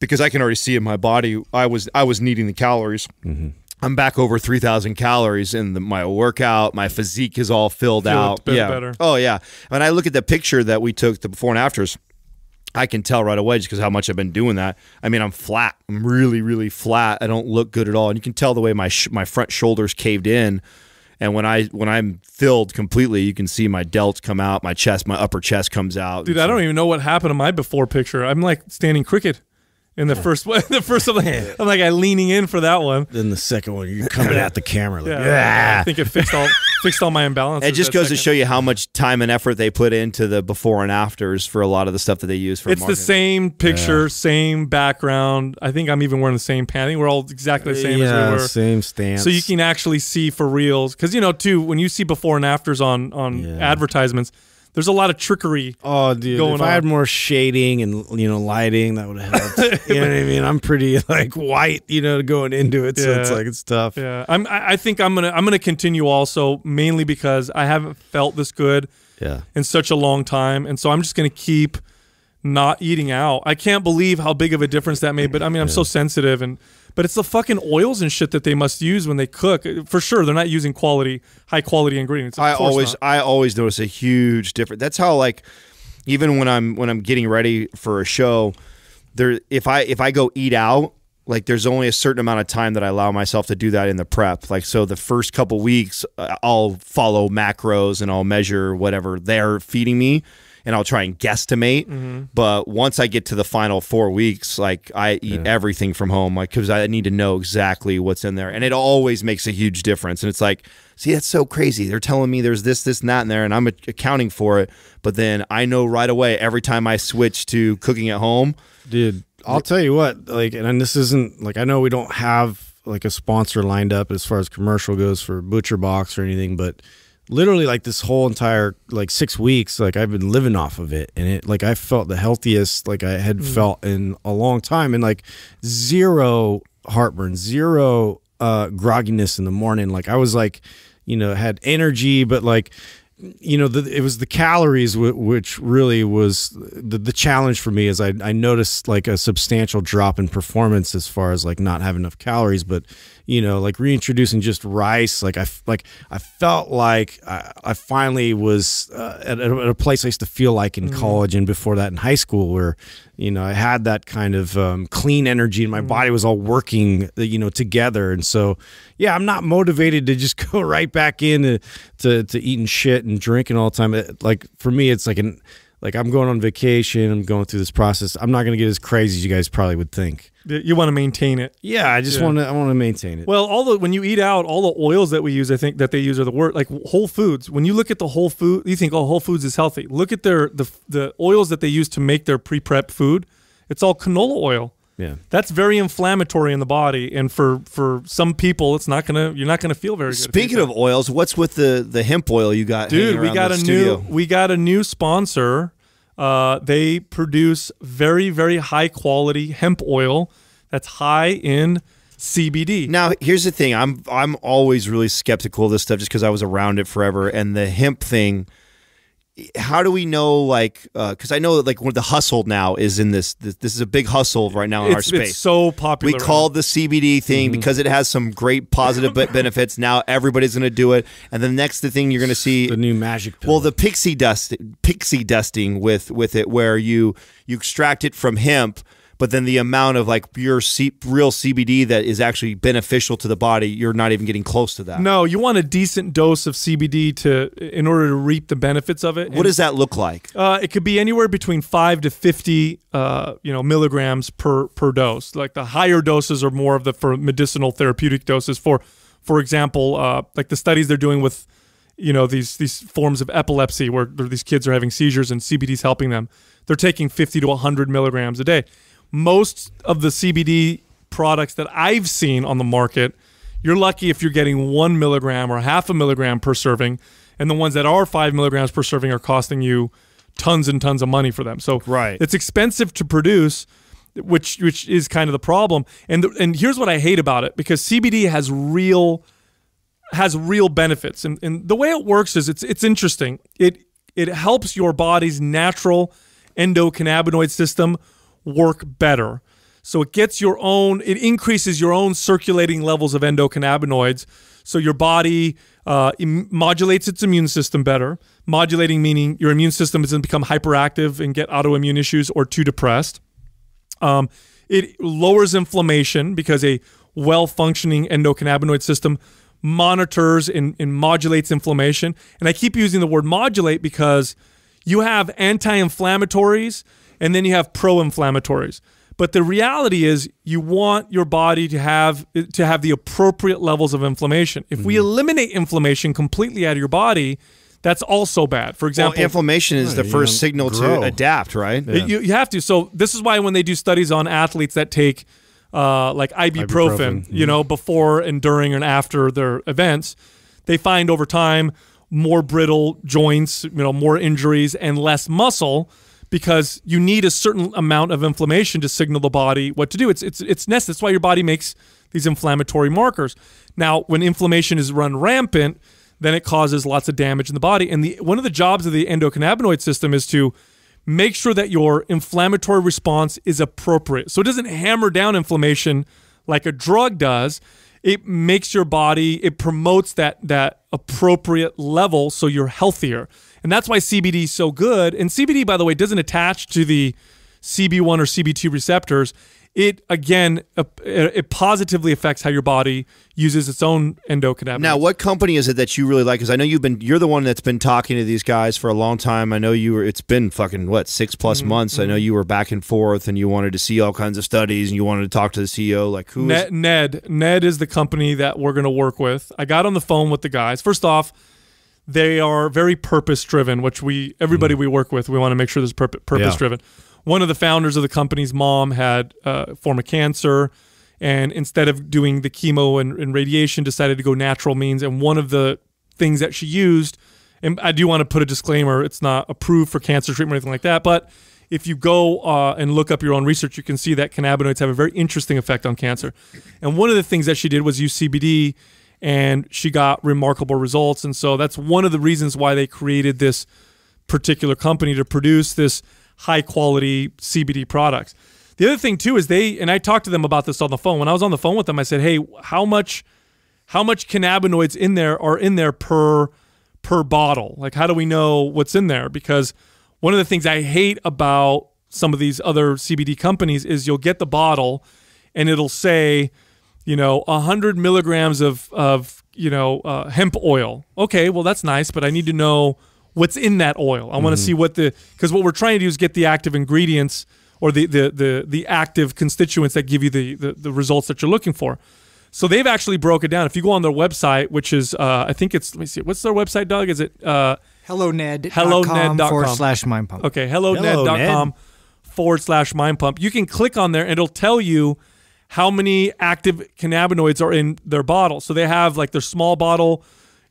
because I can already see in my body. I was I was needing the calories. Mm-hmm. I'm back over 3,000 calories in the, my workout. My physique is all filled Feel out. it's yeah. better. Oh yeah. When I look at the picture that we took, the before and afters, I can tell right away just because how much I've been doing that. I mean, I'm flat. I'm really, really flat. I don't look good at all, and you can tell the way my sh- my front shoulders caved in. And when I when I'm filled completely, you can see my delts come out, my chest, my upper chest comes out. Dude, I don't even know what happened to my before picture. I'm like standing crooked in the first one. The first I'm like, I'm like I leaning in for that one. Then the second one, you're coming at the camera like, Yeah, yeah. I ah. think it fixed all fixed all my imbalances. It just goes to show you how much time and effort they put into the before and afters for a lot of the stuff that they use for It's the same picture, same background. I think I'm even wearing the same think we're all exactly the same yeah, as we were. same stance. So you can actually see for reals, because you know too when you see before and afters on on Yeah. advertisements, there's a lot of trickery. Oh, dude! if I had more shading and you know lighting, that would have helped. you know what I mean? I'm pretty like white, you know, going into it, so it's like it's tough. Yeah, I'm. I I think I'm gonna I'm gonna continue also mainly because I haven't felt this good Yeah. in such a long time, and so I'm just gonna keep not eating out. I can't believe how big of a difference that made. But I mean, I'm so sensitive, and but it's the fucking oils and shit that they must use when they cook. For sure, they're not using quality, high quality ingredients. Of I always not. I always notice a huge difference. That's how like even when I'm when I'm getting ready for a show, there if I if I go eat out, like there's only a certain amount of time that I allow myself to do that in the prep. Like so the first couple weeks uh, I'll follow macros and I'll measure whatever they're feeding me and I'll try and guesstimate. Mm-hmm. But once I get to the final 4 weeks, like I eat everything from home like cuz I need to know exactly what's in there and it always makes a huge difference and it's like See, that's so crazy. They're telling me there's this, this, and that in there, and I'm accounting for it. But then I know right away every time I switch to cooking at home. Dude, I'll tell you what, like, and this isn't like I know we don't have like a sponsor lined up as far as commercial goes for Butcher Box or anything, but literally like this whole entire like six weeks, like I've been living off of it, and it like I felt the healthiest like I had felt in a long time, and like zero heartburn, zero uh grogginess in the morning. Like I was like, you know, had energy, but like you know, the, it was the calories w- which really was the, the challenge for me. Is I I noticed like a substantial drop in performance as far as like not having enough calories, but you know, like reintroducing just rice, like I like I felt like I, I finally was uh, at, at a place I used to feel like in college and before that in high school, where you know I had that kind of um, clean energy and my body was all working, uh, you know, together, and so yeah, I'm not motivated to just go right back in to to, to eating shit and drinking all the time. It- like for me, it's like an like I'm going on vacation. I'm going through this process. I'm not going to get as crazy as you guys probably would think. you want to maintain it. Yeah, I just Yeah. want to. I want to maintain it. Well, all the when you eat out, all the oils that we use, I think that they use are the word like Whole Foods. When you look at the Whole Food, you think, oh, Whole Foods is healthy. Look at their the the oils that they use to make their pre-prep food. It's all canola oil. Yeah. That's very inflammatory in the body, and for for some people, it's not gonna you're not gonna feel very good. Speaking of oils, what's with the the hemp oil you got? dude, we got a studio? new we got a new sponsor. Uh, they produce very very high quality hemp oil that's high in CBD. Now, here's the thing. I'm I'm always really skeptical of this stuff just because I was around it forever. And the hemp thing, how do we know? Like, uh, because I know that like the hustle now is in this. This, this is a big hustle right now in our space. it's so popular. we called the CBD thing mm-hmm. because it has some great positive benefits. Now everybody's going to do it, and the next thing you're going to see The new magic pill. well, the pixie dust, pixie dusting with with it, where you you extract it from hemp, but then the amount of like pure C- real CBD that is actually beneficial to the body, you're not even getting close to that. No, you want a decent dose of CBD to in order to reap the benefits of it. What does that look like? Uh, it could be anywhere between five to fifty, uh, you know, milligrams per per dose. Like the higher doses are more of the for medicinal therapeutic doses. For for example, uh, like the studies they're doing with, you know, these these forms of epilepsy where these kids are having seizures and CBD's helping them. They're taking fifty to hundred milligrams a day. Most of the CBD products that I've seen on the market, you're lucky if you're getting one milligram or half a milligram per serving, and the ones that are five milligrams per serving are costing you tons and tons of money for them. So Right. it's expensive to produce, which which is kind of the problem. And the, and here's what I hate about it because CBD has real has real benefits, and, and the way it works is it's it's interesting. It it helps your body's natural endocannabinoid system work better. So it gets your own, it increases your own circulating levels of endocannabinoids. So your body uh, modulates its immune system better. Modulating meaning your immune system doesn't become hyperactive and get autoimmune issues or too depressed. Um, it lowers inflammation because a well functioning endocannabinoid system monitors and, and modulates inflammation. And I keep using the word modulate because you have anti inflammatories and then you have pro inflammatories. But the reality is you want your body to have to have the appropriate levels of inflammation. If we eliminate inflammation completely out of your body, that's also bad. For Well, example, inflammation is the first signal grow. to adapt, right? you, you have to. So this is why when they do studies on athletes that take uh, like ibuprofen, Ibuprofen, you know, before and during and after their events, they find over time more brittle joints, you know, more injuries and less muscle because you need a certain amount of inflammation to signal the body what to do. It's it's it's necessary. That's why your body makes these inflammatory markers. Now, when inflammation is run rampant, then it causes lots of damage in the body. And the one of the jobs of the endocannabinoid system is to make sure that your inflammatory response is appropriate. So it doesn't hammer down inflammation like a drug does. It makes your body, it promotes that that appropriate level so you're healthier. And that's why CBD is so good. And CBD, by the way, doesn't attach to the CB1 or CB2 receptors. It again, it positively affects how your body uses its own endocannabinoids. Now, what company is it that you really like? Because I know you've been you're the one that's been talking to these guys for a long time. I know you were. It's been fucking what six plus Mm-hmm, months. I know you were back and forth, and you wanted to see all kinds of studies, and you wanted to talk to the CEO. Like who is? Ned, Ned Ned is the company that we're going to work with. I got on the phone with the guys. First off, they are very purpose driven, which we everybody we work with, we want to make sure there's purpose driven. One of the founders of the company's mom had uh, a form of cancer, and instead of doing the chemo and, and radiation, decided to go natural means. And one of the things that she used, and I do want to put a disclaimer: it's not approved for cancer treatment or anything like that, but if you go uh, and look up your own research, you can see that cannabinoids have a very interesting effect on cancer. And one of the things that she did was use CBD, and she got remarkable results. And so that's one of the reasons why they created this particular company to produce this high quality CBD products. The other thing too is they and I talked to them about this on the phone. When I was on the phone with them, I said, "Hey, how much how much cannabinoids in there are in there per per bottle? Like how do we know what's in there? Because one of the things I hate about some of these other CBD companies is you'll get the bottle and it'll say, you know, 100 milligrams of, of you know, uh, hemp oil. Okay, well, that's nice, but I need to know what's in that oil. I want to see what the, because what we're trying to do is get the active ingredients or the, the, the, the active constituents that give you the, the, the results that you're looking for. So they've actually broke it down. If you go on their website, which is, uh, I think it's, let me see, what's their website, Doug? Is it, uh, HelloNed. HelloNed.com. forward slash mind pump. Okay, helloned.com forward slash mind pump. You can click on there and it'll tell you how many active cannabinoids are in their bottle. So they have like their small bottle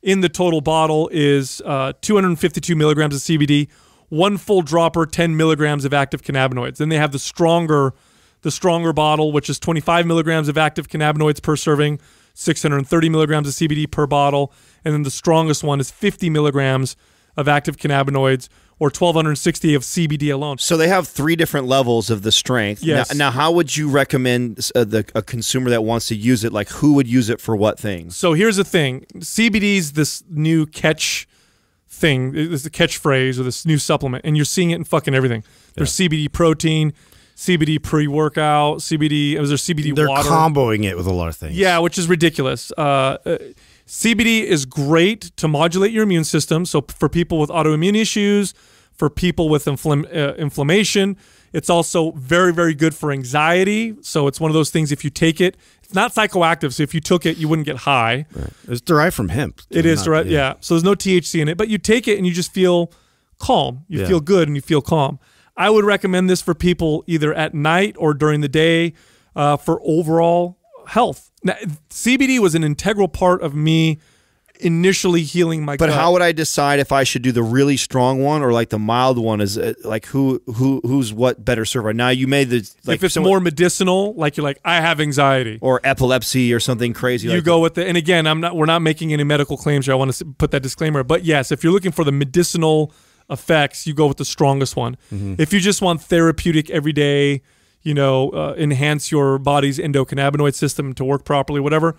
in the total bottle is uh, 252 milligrams of CBD, one full dropper, 10 milligrams of active cannabinoids. Then they have the stronger, the stronger bottle, which is 25 milligrams of active cannabinoids per serving, 630 milligrams of CBD per bottle, and then the strongest one is 50 milligrams of active cannabinoids or 1260 of CBD alone. So they have three different levels of the strength. Yes. Now, now how would you recommend uh, the a consumer that wants to use it? Like, who would use it for what things? So here's the thing: CBD's this new catch thing, this the catchphrase or this new supplement, and you're seeing it in fucking everything. There's CBD protein, CBD pre-workout, CBD. Was there CBD They're water? comboing it with a lot of things. Yeah, which is ridiculous. Uh, uh, CBD is great to modulate your immune system. So for people with autoimmune issues, for people with inflam- uh, inflammation, it's also very, very good for anxiety. So it's one of those things. If you take it, it's not psychoactive. So if you took it, you wouldn't get high. It's derived from hemp. It is Not- direct, yeah. So there's no THC in it, but you take it and you just feel calm. You Yeah. feel good and you feel calm. I would recommend this for people either at night or during the day uh, for overall health. Now, CBD was an integral part of me initially healing my But gut. how would I decide if I should do the really strong one or like the mild one? Is it, like who who who's what better server? Now you made the like if it's someone- more medicinal, like you're like, I have anxiety. or epilepsy or something crazy. you like go with it, and again i'm not we're not making any medical claims here i want to put that disclaimer but yes if you're looking for the medicinal effects you go with the strongest one Mm-hmm. if you just want therapeutic every day you know uh, enhance your body's endocannabinoid system to work properly whatever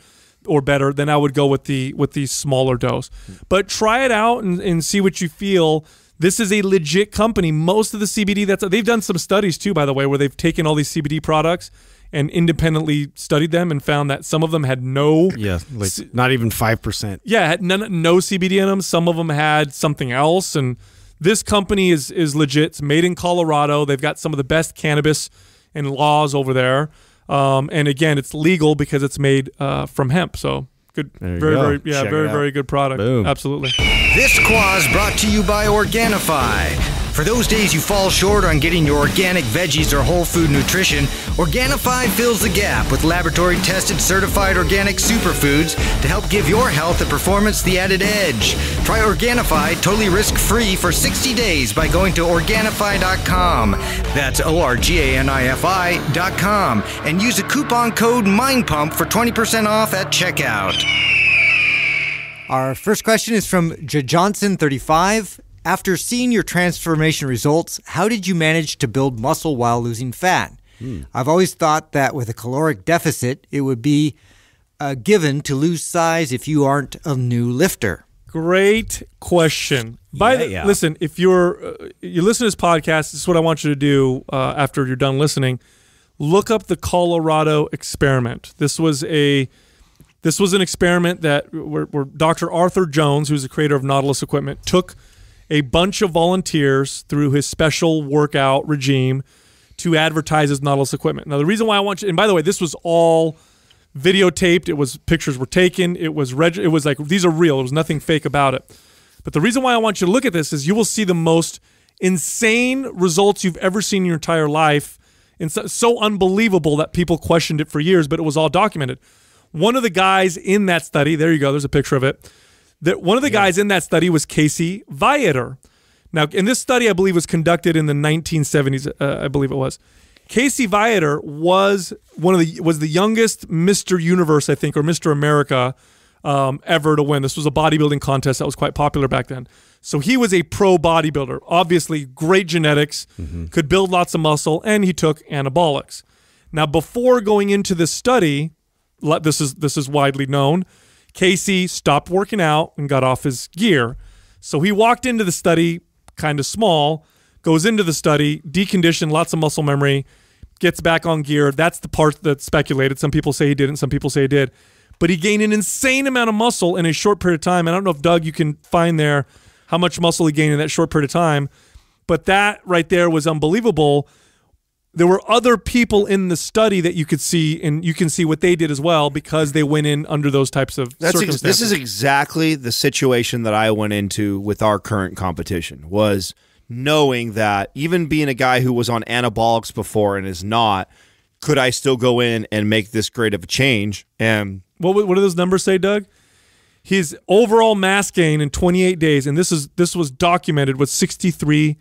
or better, then I would go with the with the smaller dose. But try it out and, and see what you feel. This is a legit company. Most of the CBD that's they've done some studies too, by the way, where they've taken all these CBD products and independently studied them and found that some of them had no Yeah, like not even five percent. yeah, had none, no CBD in them. Some of them had something else, and this company is is legit. It's made in Colorado. They've got some of the best cannabis and laws over there. Um, and again, it's legal because it's made uh, from hemp. So good, very go. very yeah, Check very very good product. Boom. Absolutely. This Quah's brought to you by Organifi. For those days you fall short on getting your organic veggies or whole food nutrition, Organifi fills the gap with laboratory tested certified organic superfoods to help give your health and performance the added edge. Try Organifi totally risk free for 60 days by going to Organifi.com. That's O R G A N I F I.com and use the coupon code MINDPUMP for 20% off at checkout. Our first question is from J. Johnson, 35. After seeing your transformation results, how did you manage to build muscle while losing fat? I've always thought that with a caloric deficit, it would be a given to lose size if you aren't a new lifter. Great question. By the Yeah. listen, if you're uh, you listen to this podcast, this is what I want you to do uh, after you're done listening. Look up the Colorado experiment. This was a this was an experiment that where, where Dr. Arthur Jones, who's the creator of Nautilus equipment, took a bunch of volunteers through his special workout regime to advertise his Nautilus equipment. Now, the reason why I want you, and by the way, this was all videotaped. It was pictures were taken. It was reg- It was like these are real. There was nothing fake about it. But the reason why I want you to look at this is you will see the most insane results you've ever seen in your entire life. And so, so unbelievable that people questioned it for years, but it was all documented. One of the guys in that study, there you go, there's a picture of it. That one of the guys in that study was Casey Viator. Now, in this study, I believe was conducted in the 1970s. Uh, I believe it was. Casey Viator was one of the was the youngest Mr. Universe, I think, or Mr. America um, ever to win. This was a bodybuilding contest that was quite popular back then. So he was a pro bodybuilder. Obviously, great genetics, could build lots of muscle, and he took anabolics. Now, before going into this study, this is this is widely known. Casey stopped working out and got off his gear. So he walked into the study kind of small, goes into the study, deconditioned, lots of muscle memory, gets back on gear. That's the part that's speculated. Some people say he didn't, some people say he did. But he gained an insane amount of muscle in a short period of time. I don't know if Doug, you can find there how much muscle he gained in that short period of time. But that right there was unbelievable there were other people in the study that you could see, and you can see what they did as well because they went in under those types of That's circumstances. this is exactly the situation that I went into with our current competition was knowing that even being a guy who was on anabolics before and is not, could I still go in and make this great of a change? And what what do those numbers say, Doug? His overall mass gain in 28 days, and this is this was documented, was 63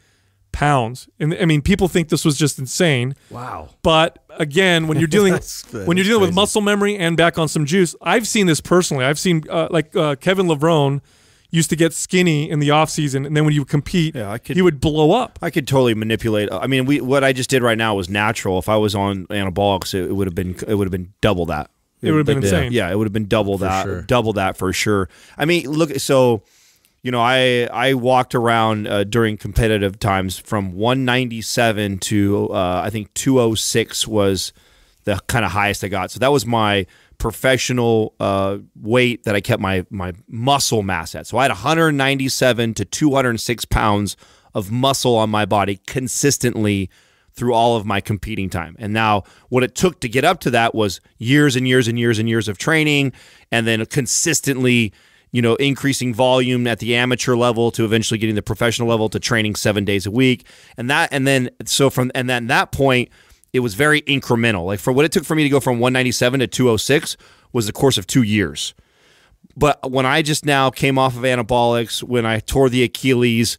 pounds. And I mean, people think this was just insane. Wow. But again, when you're dealing That's- when you're that's dealing with muscle memory and back on some juice, I've seen this personally. I've seen uh, like uh, Kevin Levrone used to get skinny in the off season, and then when you would compete, Yeah, I could- he would blow up. I could totally manipulate. I mean, we what I just did right now was natural. If I was on anabolics, it, it would have been it would have been double that. It would have been Like, insane. Yeah, it would have been double that, sure. double that for sure. I mean, look, so you know, I I walked around uh, during competitive times from 197 to uh, I think 206 was the kind of highest I got. So that was my professional uh, weight that I kept my my muscle mass at. So I had 197 to 206 pounds of muscle on my body consistently through all of my competing time. And now what it took to get up to that was years and years and years and years of training and then consistently, you know, increasing volume at the amateur level to eventually getting the professional level to training 7 days a week. And that and then so from and then that point it was very incremental. Like for what it took for me to go from 197 to 206 was the course of 2 years. But when I just now came off of anabolics, when I tore the Achilles,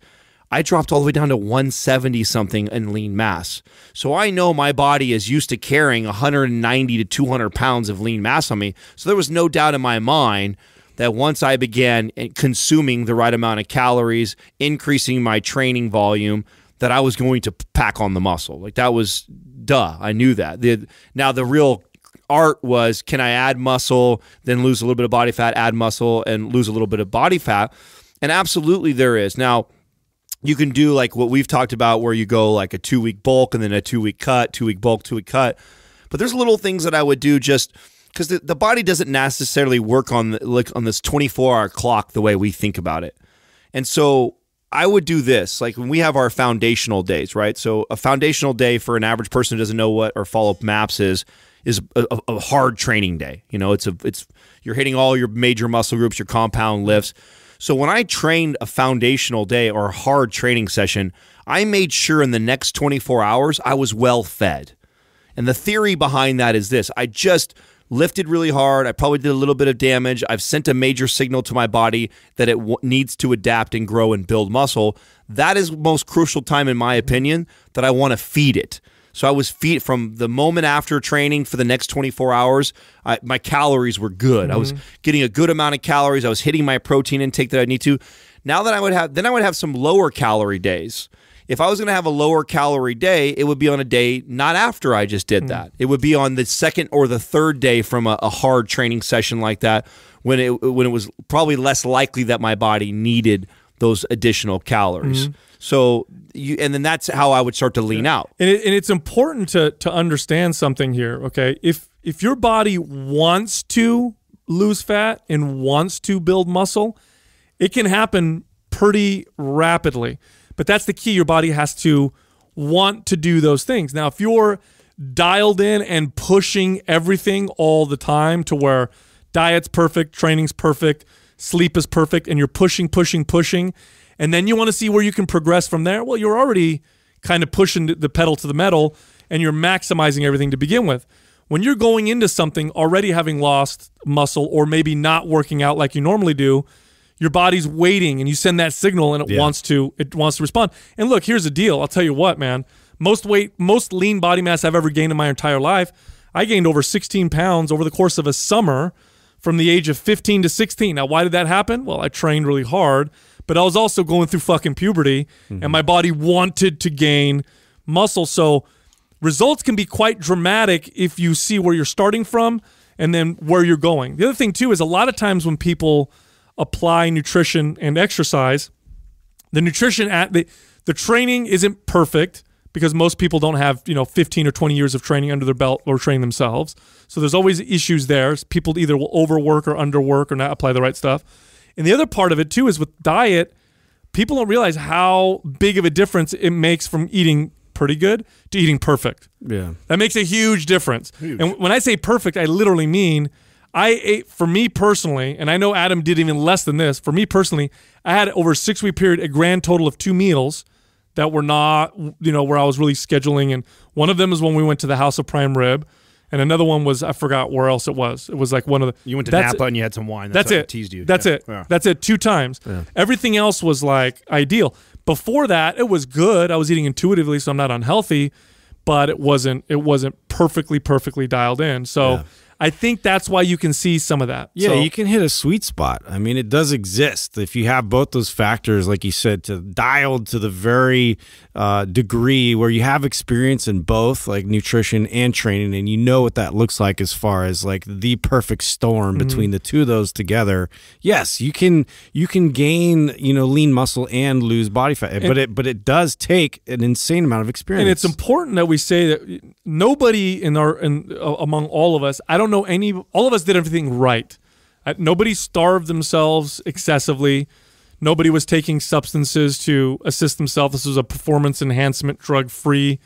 I dropped all the way down to 170 something in lean mass. So I know my body is used to carrying 190 to 200 pounds of lean mass on me. So there was no doubt in my mind that once I began consuming the right amount of calories, increasing my training volume, that I was going to pack on the muscle. Like that was duh. I knew that. The, now the real art was can I add muscle, then lose a little bit of body fat, add muscle, and lose a little bit of body fat? And absolutely there is. Now, you can do like what we've talked about where you go like a two week bulk and then a two week cut, two week bulk, two week cut. But there's little things that I would do just because the, the body doesn't necessarily work on the, like on this 24 hour clock the way we think about it. And so I would do this like when we have our foundational days, right? So a foundational day for an average person who doesn't know what or follow up maps is is a, a, a hard training day. You know, it's a it's you're hitting all your major muscle groups, your compound lifts. So when I trained a foundational day or a hard training session, I made sure in the next 24 hours I was well fed. And the theory behind that is this I just lifted really hard. I probably did a little bit of damage. I've sent a major signal to my body that it w- needs to adapt and grow and build muscle. That is most crucial time, in my opinion, that I want to feed it. So I was feed from the moment after training for the next 24 hours. I, my calories were good. I was mm-hmm. getting a good amount of calories. I was hitting my protein intake that I need to. Now that I would have, then I would have some lower calorie days. If I was going to have a lower calorie day, it would be on a day not after I just did hmm. that. It would be on the second or the third day from a, a hard training session like that, when it when it was probably less likely that my body needed those additional calories. Mm-hmm. So you, and then that's how I would start to lean out. And, it, and it's important to to understand something here. Okay, if if your body wants to lose fat and wants to build muscle, it can happen pretty rapidly. But that's the key. Your body has to want to do those things. Now, if you're dialed in and pushing everything all the time to where diet's perfect, training's perfect, sleep is perfect, and you're pushing, pushing, pushing, and then you want to see where you can progress from there, well, you're already kind of pushing the pedal to the metal and you're maximizing everything to begin with. When you're going into something already having lost muscle or maybe not working out like you normally do, your body's waiting and you send that signal and it Yeah. wants to it wants to respond. And look, here's the deal. I'll tell you what, man. Most weight, most lean body mass I've ever gained in my entire life. I gained over 16 pounds over the course of a summer from the age of 15 to 16. Now, why did that happen? Well, I trained really hard, but I was also going through fucking puberty and my mm-hmm. body wanted to gain muscle. So results can be quite dramatic if you see where you're starting from and then where you're going. The other thing too is a lot of times when people apply nutrition and exercise, the nutrition at the the training isn't perfect because most people don't have you know 15 or 20 years of training under their belt or train themselves. So there's always issues there. People either will overwork or underwork or not apply the right stuff. And the other part of it too is with diet, people don't realize how big of a difference it makes from eating pretty good to eating perfect. Yeah. That makes a huge difference. And when I say perfect, I literally mean I ate for me personally, and I know Adam did even less than this. For me personally, I had over a six week period a grand total of two meals that were not, you know, where I was really scheduling. And one of them is when we went to the House of Prime Rib, and another one was I forgot where else it was. It was like one of the You went to that's- Napa and you had some wine. that's I it. teased you. That's Yeah. it. Yeah. That's it. Two times. Everything else was like ideal. Before that, it was good. I was eating intuitively, so I'm not unhealthy, but it wasn't. It wasn't perfectly, perfectly dialed in. So I think that's why you can see some of that. Yeah, So- you can hit a sweet spot. I mean, it does exist if you have both those factors, like you said, to dialed to the very uh, degree where you have experience in both, like nutrition and training, and you know what that looks like as far as like the perfect storm Mm-hmm. between the two of those together. Yes, you can you can gain you know lean muscle and lose body fat, but it but it does take an insane amount of experience. And it's important that we say that nobody in our in, uh, among all of us, I don't know any. All of us did everything right. Uh, nobody starved themselves excessively. Nobody was taking substances to assist themselves. This was a performance enhancement, drug-free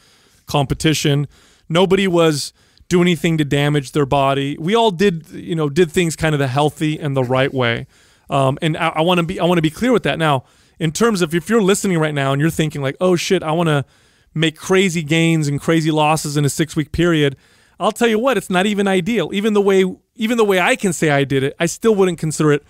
competition. Nobody was doing anything to damage their body. We all did, you know, did things kind of the healthy and the right way. Um, and I, I want to be, I want to be clear with that. Now, in terms of if you're listening right now and you're thinking like, oh shit, I want to make crazy gains and crazy losses in a six week period. I'll tell you what, it's not even ideal. Even the way, even the way I can say I did it, I still wouldn't consider it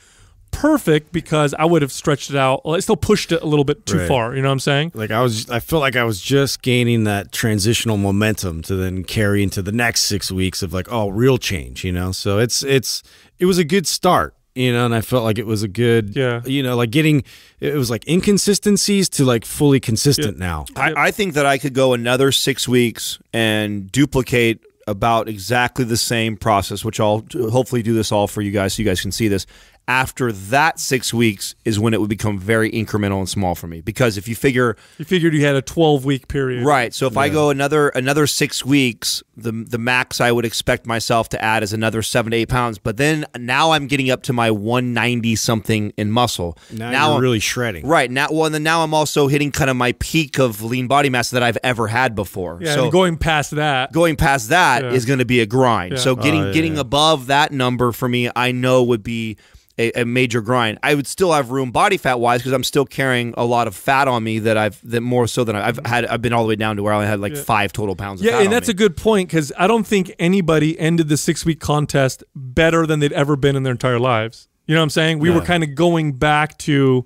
perfect because I would have stretched it out. I still pushed it a little bit too Right. far. You know what I'm saying? like I was I felt like I was just gaining that transitional momentum to then carry into the next 6 weeks of like oh real change, you know. So it's it's it was a good start, you know, and I felt like it was a good Yeah. you know, like getting it was like inconsistencies to like fully consistent now. I, I think that I could go another six weeks and duplicate about exactly the same process, which I'll hopefully do this all for you guys so you guys can see this. After that six weeks is when it would become very incremental and small for me. Because if you figure You figured you had a 12 week period. Right. So if I go another another six weeks, the the max I would expect myself to add is another seven to eight pounds. But then now I'm getting up to my 190 something in muscle. Now, now you're I'm- really shredding. right now. Well, and then now I'm also hitting kind of my peak of lean body mass that I've ever had before. Yeah, so going past that. going past that is Yeah. going to be a grind. Yeah. So getting Oh, yeah, getting yeah. above that number for me, I know would be a, a major grind. I would still have room body fat wise because I'm still carrying a lot of fat on me that I've that more so than I've had. I've been all the way down to where I only had like five total pounds. Of Yeah, and that's me. a good point because I don't think anybody ended the six week contest better than they'd ever been in their entire lives. You know what I'm saying? We were kind of going back to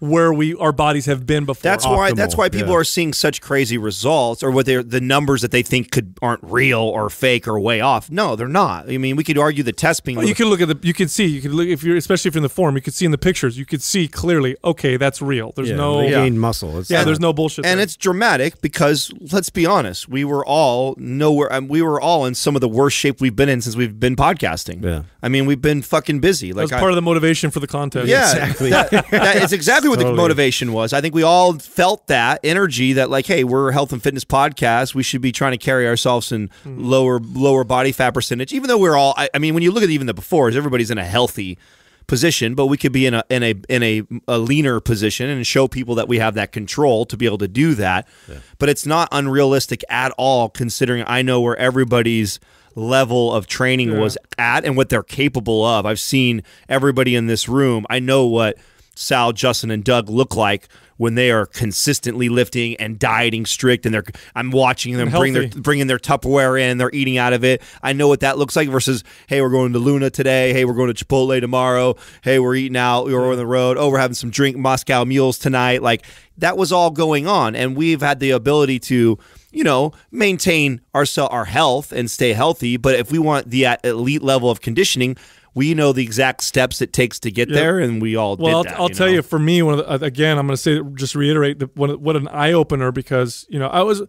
where we our bodies have been before. That's why. That's why people yeah. are seeing such crazy results, or what they're the numbers that they think could aren't real or fake or way off. No, they're not. I mean, we could argue the test being. Well, you can look at the. You can see. You can look if you're, especially if you're in the form You can see in the pictures. You could see clearly. Okay, that's real. There's Yeah, no. they Yeah, muscle. It's there's no bullshit. and there. it's dramatic because let's be honest, we were all nowhere. Um, we were all in some of the worst shape we've been in since we've been podcasting. Yeah. I mean, we've been fucking busy. that Like was I- part of the motivation for the contest. yeah, Exactly. That, that is exactly what the motivation was. I think we all felt that energy that like, hey, we're a health and fitness podcast. We should be trying to carry ourselves in hmm. lower lower body fat percentage. Even though we're all, I, I mean, when you look at even the befores, everybody's in a healthy position, but we could be in a in a in a, a leaner position and show people that we have that control to be able to do that. But it's not unrealistic at all, considering I know where everybody's level of training was at and what they're capable of. I've seen everybody in this room. I know what Sal, Justin, and Doug look like when they are consistently lifting and dieting strict, and they're I'm watching them bring their bringing their Tupperware in, they're eating out of it. I know what that looks like versus hey, we're going to Luna today. Hey, we're going to Chipotle tomorrow. Hey, we're eating out. We're on the road. Oh, we're having some drink Moscow mules tonight. Like that was all going on, and we've had the ability to you know maintain our our health and stay healthy. But if we want the elite level of conditioning. We know the exact steps it takes to get there, and we all Well, did I'll, that. I'll tell know? you, for me, one of the, again, I'm going to say, just reiterate that what, what an eye opener because you know I was,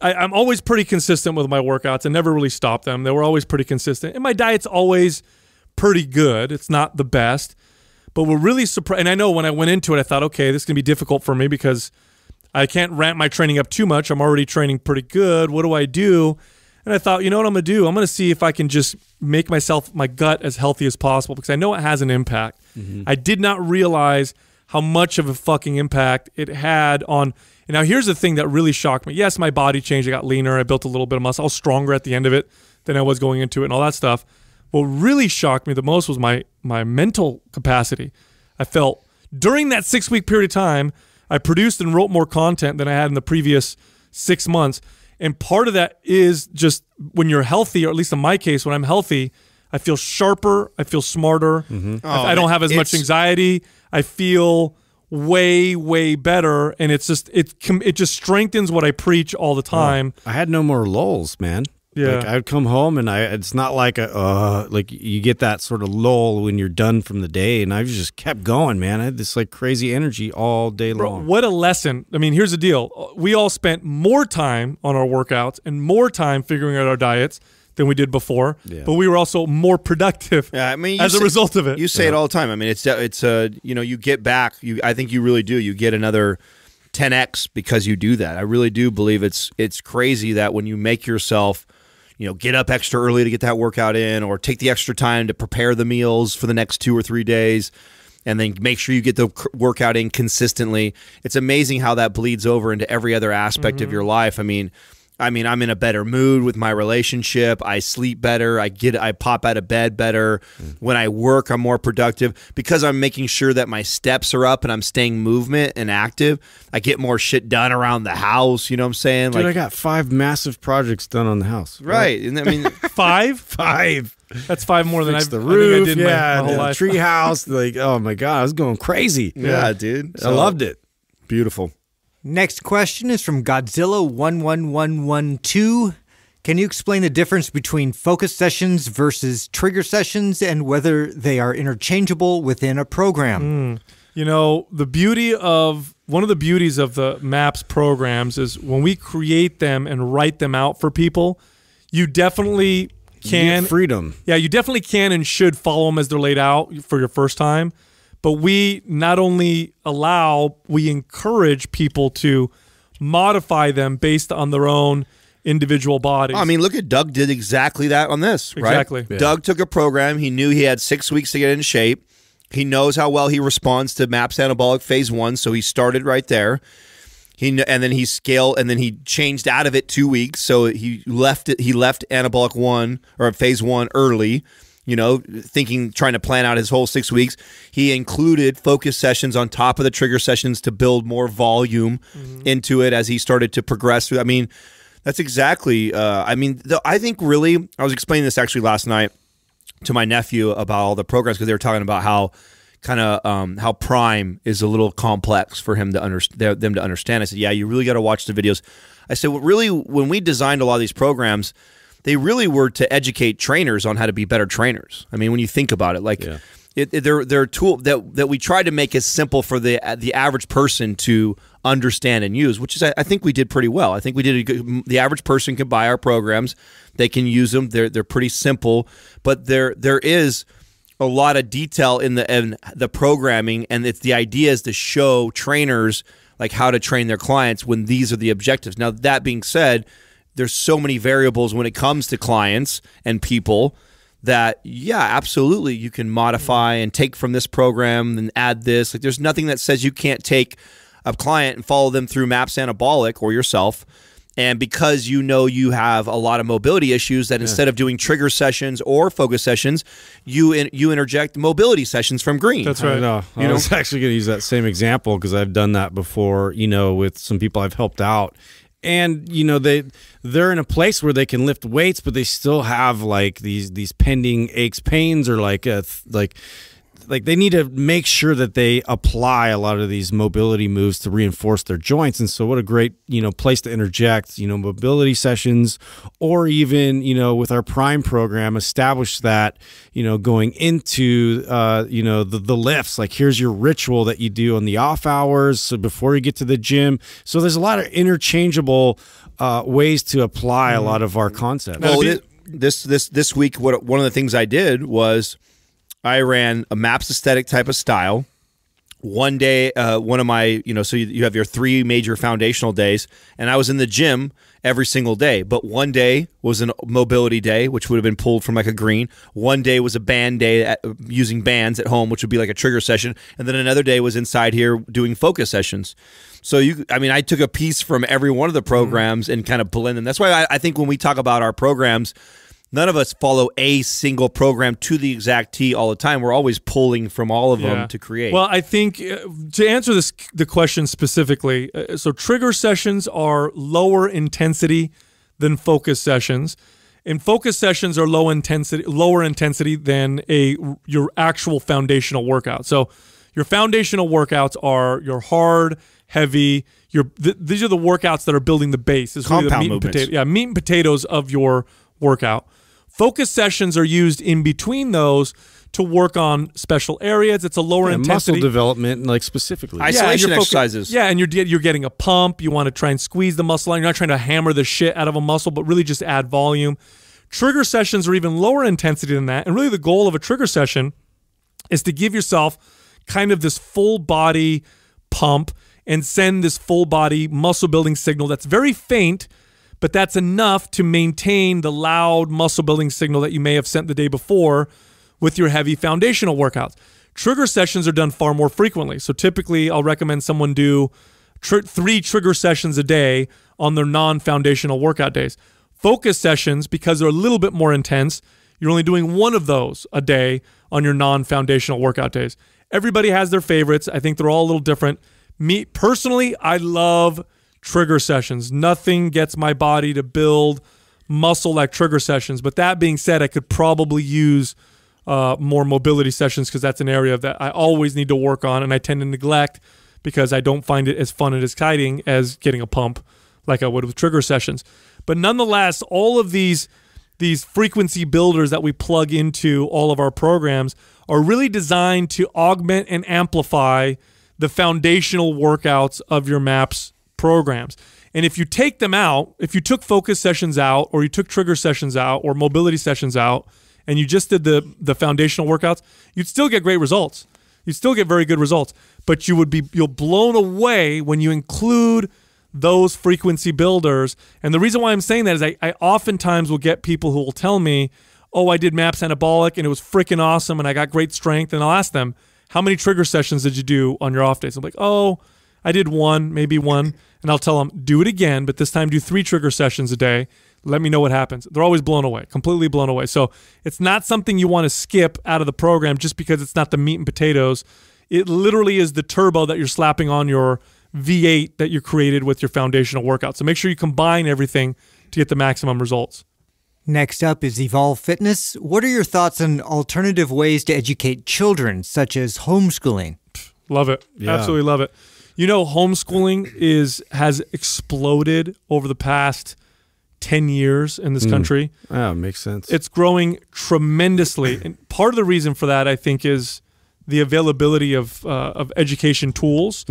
I, I'm always pretty consistent with my workouts. I never really stopped them. They were always pretty consistent, and my diet's always pretty good. It's not the best, but we're really surprised. And I know when I went into it, I thought, okay, this is going to be difficult for me because I can't ramp my training up too much. I'm already training pretty good. What do I do? And I thought, you know what I'm going to do? I'm going to see if I can just make myself, my gut, as healthy as possible because I know it has an impact. Mm-hmm. I did not realize how much of a fucking impact it had on. And now here's the thing that really shocked me. Yes, my body changed. I got leaner. I built a little bit of muscle. I was stronger at the end of it than I was going into it and all that stuff. What really shocked me the most was my my mental capacity. I felt during that six week period of time, I produced and wrote more content than I had in the previous six months. And part of that is just when you're healthy, or at least in my case, when I'm healthy, I feel sharper. I feel smarter. Mm-hmm. I, I don't have as much anxiety. I feel way, way better. And it's just it it just strengthens what I preach all the oh, time. I had no more lulls, man. Yeah. Like I'd come home and I it's not like a uh like you get that sort of lull when you're done from the day and I just kept going, man. I had this like crazy energy all day Bro, long. what a lesson. I mean, here's the deal. We all spent more time on our workouts and more time figuring out our diets than we did before. Yeah. But we were also more productive Yeah, I mean, you as a result of it. You say it all the time. I mean, it's it's uh, you know, you get back. You, I think you really do. You get another 10x because you do that. I really do believe it's it's crazy that when you make yourself, you know, get up extra early to get that workout in, or take the extra time to prepare the meals for the next two or three days. And then make sure you get the workout in consistently. It's amazing how that bleeds over into every other aspect of mm-hmm. your life. I mean, I mean, I'm in a better mood with my relationship. I sleep better. I get I pop out of bed better. Mm. When I work, I'm more productive because I'm making sure that my steps are up and I'm staying movement and active. I get more shit done around the house, you know what I'm saying? Dude, I got five massive projects done on the house. right. And I mean five? Five. That's five more than Fixed I've, the I think I roof, did yeah, my, whole the life. tree house. Like, oh my god, I was going crazy. yeah, dude. I loved it. Beautiful. Next question is from Godzilla 11112. Can you explain the difference between focus sessions versus trigger sessions and whether they are interchangeable within a program? Hmm. You know, the beauty of one of the beauties of the MAPS programs is when we create them and write them out for people, you definitely can Get freedom. Yeah, you definitely can and should follow them as they're laid out for your first time. But we not only allow, we encourage people to modify them based on their own individual bodies. I mean, look at Doug did exactly that on this, right? Exactly. Yeah. Doug took a program. He knew he had six weeks to get in shape. He knows how well he responds to MAPS anabolic phase one, so he started right there. He and then he scaled and then he changed out of it two weeks, so he left it. He left anabolic one or phase one early. You know, thinking trying to plan out his whole six weeks. He included focus sessions on top of the trigger sessions to build more volume into it as he started to progress through. I mean, that's exactly. Uh, I mean, the, I think really, I was explaining this actually last night to my nephew about all the programs because they were talking about how kind of um, how Prime is a little complex for him to understand them to understand. I said, yeah, you really got to watch the videos. I said, well, really, when we designed a lot of these programs, they really were to educate trainers on how to be better trainers. I mean, when you think about it, like. Yeah. It, it- they're they're a tool that that we tried to make as simple for the the average person to understand and use, which is I, I think we did pretty well. I think we did a good, the average person can buy our programs, they can use them. They're they're pretty simple, but there there is a lot of detail in the in the programming, and it's the idea is to show trainers like how to train their clients when these are the objectives. Now that being said, there's so many variables when it comes to clients and people that yeah absolutely you can modify and take from this program and add this like there's nothing that says you can't take a client and follow them through maps anabolic or yourself and because you know you have a lot of mobility issues that instead of doing trigger sessions or focus sessions you in, you interject mobility sessions from green That's right I right. know. I was actually going to use that same example because I've done that before. You know, with some people I've helped out, and you know they they're in a place where they can lift weights, but they still have like these these pending aches, pains, or like a like like they need to make sure that they apply a lot of these mobility moves to reinforce their joints. And so what a great you know place to interject you know mobility sessions or even you know with our prime program establish that you know going into uh you know the, the lifts. Like here's your ritual that you do on the off hours so before you get to the gym. So there's a lot of interchangeable uh, ways to apply a lot of our concepts. Well, this this this week, what one of the things I did was I ran a maps aesthetic type of style. One day, uh, one of my, you know, so you, you have your three major foundational days, and I was in the gym every single day. But one day was a mobility day, which would have been pulled from like a green. One day was a band day at, using bands at home, which would be like a trigger session, and then another day was inside here doing focus sessions. So you, I mean, I took a piece from every one of the programs and kind of blend them. That's why I, I think when we talk about our programs, none of us follow a single program to the exact T all the time. We're always pulling from all of Yeah. them to create. Well, I think uh, to answer this the question specifically, uh, so trigger sessions are lower intensity than focus sessions, and focus sessions are low intensity, lower intensity than a your actual foundational workout. So your foundational workouts are your hard, heavy. Your th- these are the workouts that are building the base. It's really the Compound meat and movements. potato, yeah, meat and potatoes of your workout. Focus sessions are used in between those to work on special areas. It's a lower Yeah, muscle intensity development like specifically Isolation you're exercises. Yeah, and you're you're getting a pump. You want to try and squeeze the muscle out. You're not trying to hammer the shit out of a muscle, but really just add volume. Trigger sessions are even lower intensity than that, and really the goal of a trigger session is to give yourself kind of this full body pump and send this full body muscle building signal that's very faint, but that's enough to maintain the loud muscle building signal that you may have sent the day before with your heavy foundational workouts. Trigger sessions are done far more frequently. So typically, I'll recommend someone do tr- three trigger sessions a day on their non foundational workout days. Focus sessions, because they're a little bit more intense, you're only doing one of those a day on your non foundational workout days. Everybody has their favorites. I think they're all a little different. Me personally, I love trigger sessions. Nothing gets my body to build muscle like trigger sessions. But that being said, I could probably use uh, more mobility sessions because that's an area that I always need to work on and I tend to neglect because I don't find it as fun and exciting as getting a pump like I would with trigger sessions. But nonetheless, all of these these frequency builders that we plug into all of our programs are really designed to augment and amplify the foundational workouts of your maps programs. And if you take them out, if you took focus sessions out, or you took trigger sessions out, or mobility sessions out, and you just did the the foundational workouts, you'd still get great results. You'd still get very good results, but you would be you'll blown away when you include those frequency builders. And the reason why I'm saying that is I, I oftentimes will get people who will tell me, "Oh, I did MAPS anabolic and it was freaking awesome, and I got great strength." And I'll ask them, "How many trigger sessions did you do on your off days?" I'm like, "Oh." I did one, maybe one, and I'll tell them, do it again, but this time do three trigger sessions a day. Let me know what happens. They're always blown away, completely blown away. So it's not something you want to skip out of the program just because it's not the meat and potatoes. It literally is the turbo that you're slapping on your V8 that you created with your foundational workout. So make sure you combine everything to get the maximum results. Next up is Evolve Fitness. What are your thoughts on alternative ways to educate children, such as homeschooling? Love it. Yeah. Absolutely love it. You know, homeschooling is has exploded over the past 10 years in this country. Oh, makes sense. It's growing tremendously. And part of the reason for that, I think, is the availability of uh, of education tools.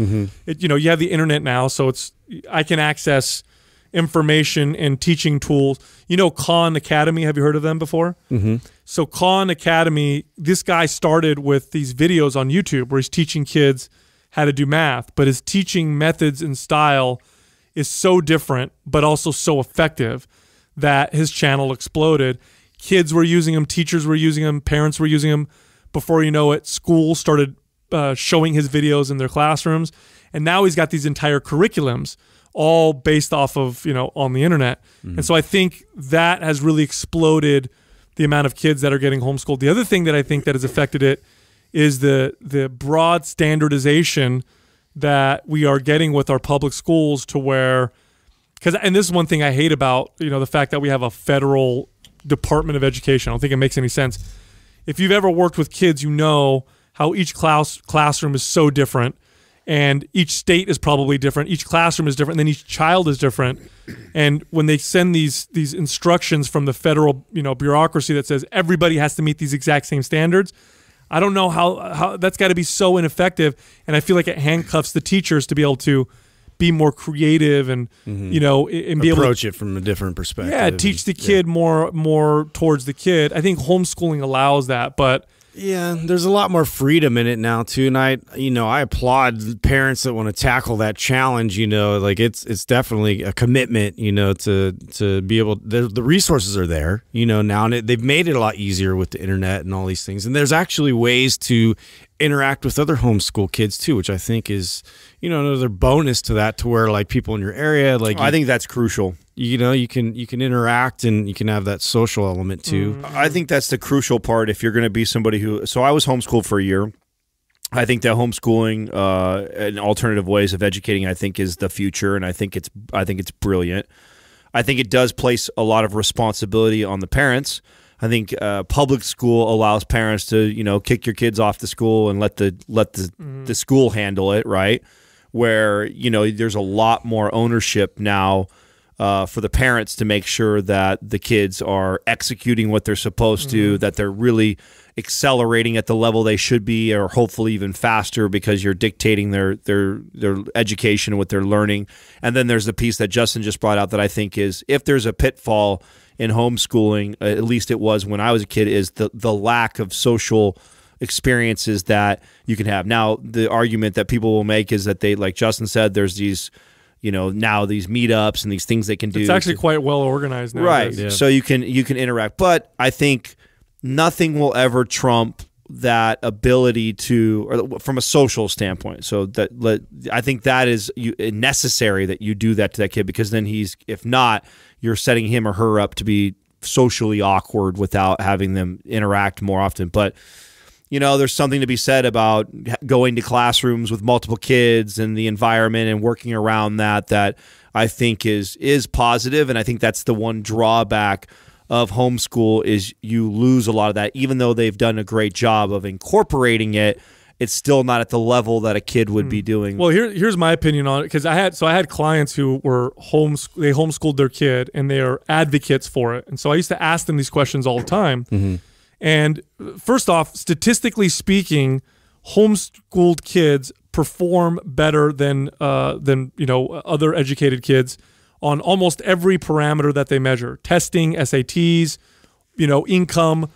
It, you know, you have the internet now, so it's I can access information and teaching tools. You know, Khan Academy. Have you heard of them before? Mm-hmm. So Khan Academy, this guy started with these videos on YouTube where he's teaching kids how to do math, but his teaching methods and style is so different, but also so effective that his channel exploded. Kids were using him, teachers were using him, parents were using him. Before you know it, schools started uh, showing his videos in their classrooms, and now he's got these entire curriculums all based off of you know on the internet. And so I think that has really exploded the amount of kids that are getting homeschooled. The other thing that I think that has affected it is the the broad standardization that we are getting with our public schools to where because and this is one thing I hate about you know the fact that we have a federal Department of Education. I don't think it makes any sense. If you've ever worked with kids, you know how each class classroom is so different, and each state is probably different. Each classroom is different, and then each child is different. And when they send these these instructions from the federal you know bureaucracy that says everybody has to meet these exact same standards, I don't know how how that's got to be so ineffective, and I feel like it handcuffs the teachers to be able to be more creative and mm-hmm. you know and be able to Approach it from a different perspective. yeah teach the kid more more towards the kid. I think homeschooling allows that, but Yeah, there's a lot more freedom in it now too, and I, you know, I applaud parents that want to tackle that challenge. You know, like it's it's definitely a commitment. You know, to to be able, the, the resources are there. You know, now and it, they've made it a lot easier with the internet and all these things. And there's actually ways to interact with other homeschool kids too, which I think is, you know, another bonus to that. To where like people in your area, like I think that's crucial. you know, you can you can interact and you can have that social element too. I think that's the crucial part if you're going to be somebody who. So I was homeschooled for a year. I think that homeschooling uh, and alternative ways of educating, I think, is the future, and I think it's I think it's brilliant. I think it does place a lot of responsibility on the parents. I think uh, public school allows parents to you know kick your kids off the school and let the let the, the school handle it right. Where you know there's a lot more ownership now uh, for the parents to make sure that the kids are executing what they're supposed to, that they're really accelerating at the level they should be, or hopefully even faster because you're dictating their their their education and what they're learning. And then there's the piece that Justin just brought out that I think is if there's a pitfall in homeschooling, uh, at least it was when I was a kid, is the the lack of social experiences that you can have. Now, the argument that people will make is that they, like Justin said, there's these, you know, now these meetups and these things they can do. it's actually to- quite well organized now. right. So you can you can interact, but I think nothing will ever trump that ability to, or from a social standpoint. So that let, I think that is you, necessary that you do that to that kid because then he's, if not, you're setting him or her up to be socially awkward without having them interact more often. But you know, there's something to be said about going to classrooms with multiple kids and the environment and working around that that I think is is positive. And I think that's the one drawback of homeschool is you lose a lot of that. Even though they've done a great job of incorporating it it's still not at the level that a kid would be hmm. doing. Well, here, here's my opinion on it because I had so I had clients who were homes they homeschooled their kid and they are advocates for it, and so I used to ask them these questions all the time. Mm-hmm. And first off, statistically speaking, homeschooled kids perform better than uh, than you know other educated kids on almost every parameter that they measure testing, SATs, you know, income.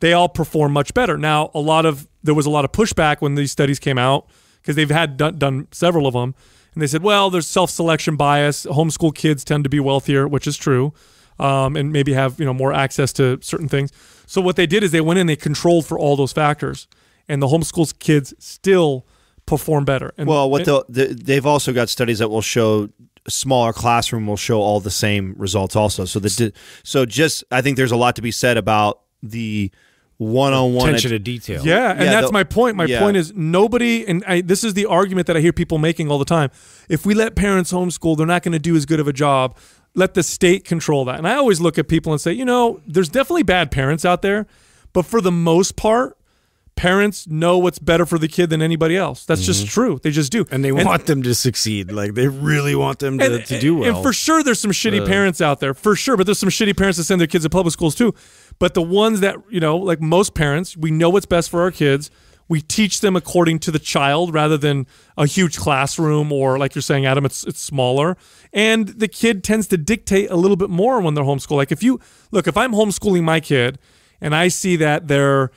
They all perform much better. Now, a lot of there was a lot of pushback when these studies came out because they've had done, done several of them, and they said, well, there's self selection bias. Homeschool kids tend to be wealthier, which is true, um, and maybe have you know more access to certain things. So what they did is they went in, they controlled for all those factors, and the homeschool kids still perform better. And Well, what they'll, they, they've also got studies that will show a smaller classroom will show all the same results also. So the so just I think there's a lot to be said about the one-on-one Attention to detail. Yeah, and Yeah, that's the- my point. My yeah. point is nobody, and I, this is the argument that I hear people making all the time. If we let parents homeschool, they're not going to do as good of a job. Let the state control that. And I always look at people and say, you know, there's definitely bad parents out there, but for the most part, parents know what's better for the kid than anybody else. That's just mm-hmm. true. They just do. And they want them to succeed. Like they really want them to, to do well. And for sure, there's some shitty uh. parents out there, for sure. But there's some shitty parents that send their kids to public schools too. But the ones that you know, like most parents, we know what's best for our kids. We teach them according to the child rather than a huge classroom or, like you're saying, Adam, it's it's smaller. And the kid tends to dictate a little bit more when they're homeschooled. Like if you look, if I'm homeschooling my kid and I see that they're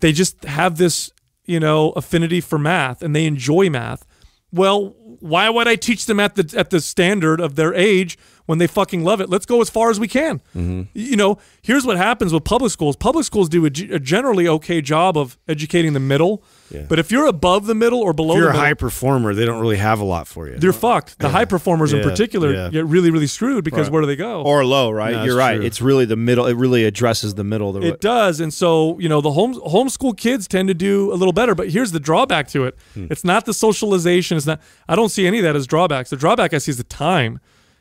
they just have this you know affinity for math and they enjoy math well why would i teach them at the at the standard of their age when they fucking love it let's go as far as we can Mm-hmm. you know here's what happens with public schools public schools do a, g- a generally okay job of educating the middle but if you're above the middle or below if you're the a high performer, they don't really have a lot for you. they're fucked the high performers in particular yeah. get really really screwed because Right. where do they go or low, right? No, You're right. true. It's really the middle. It really addresses the middle. The It does, and so you know the home homeschool kids tend to do a little better. But here's the drawback to it: Hmm. it's not the socialization. It's not. I don't see any of that as drawbacks. The drawback I see is the time.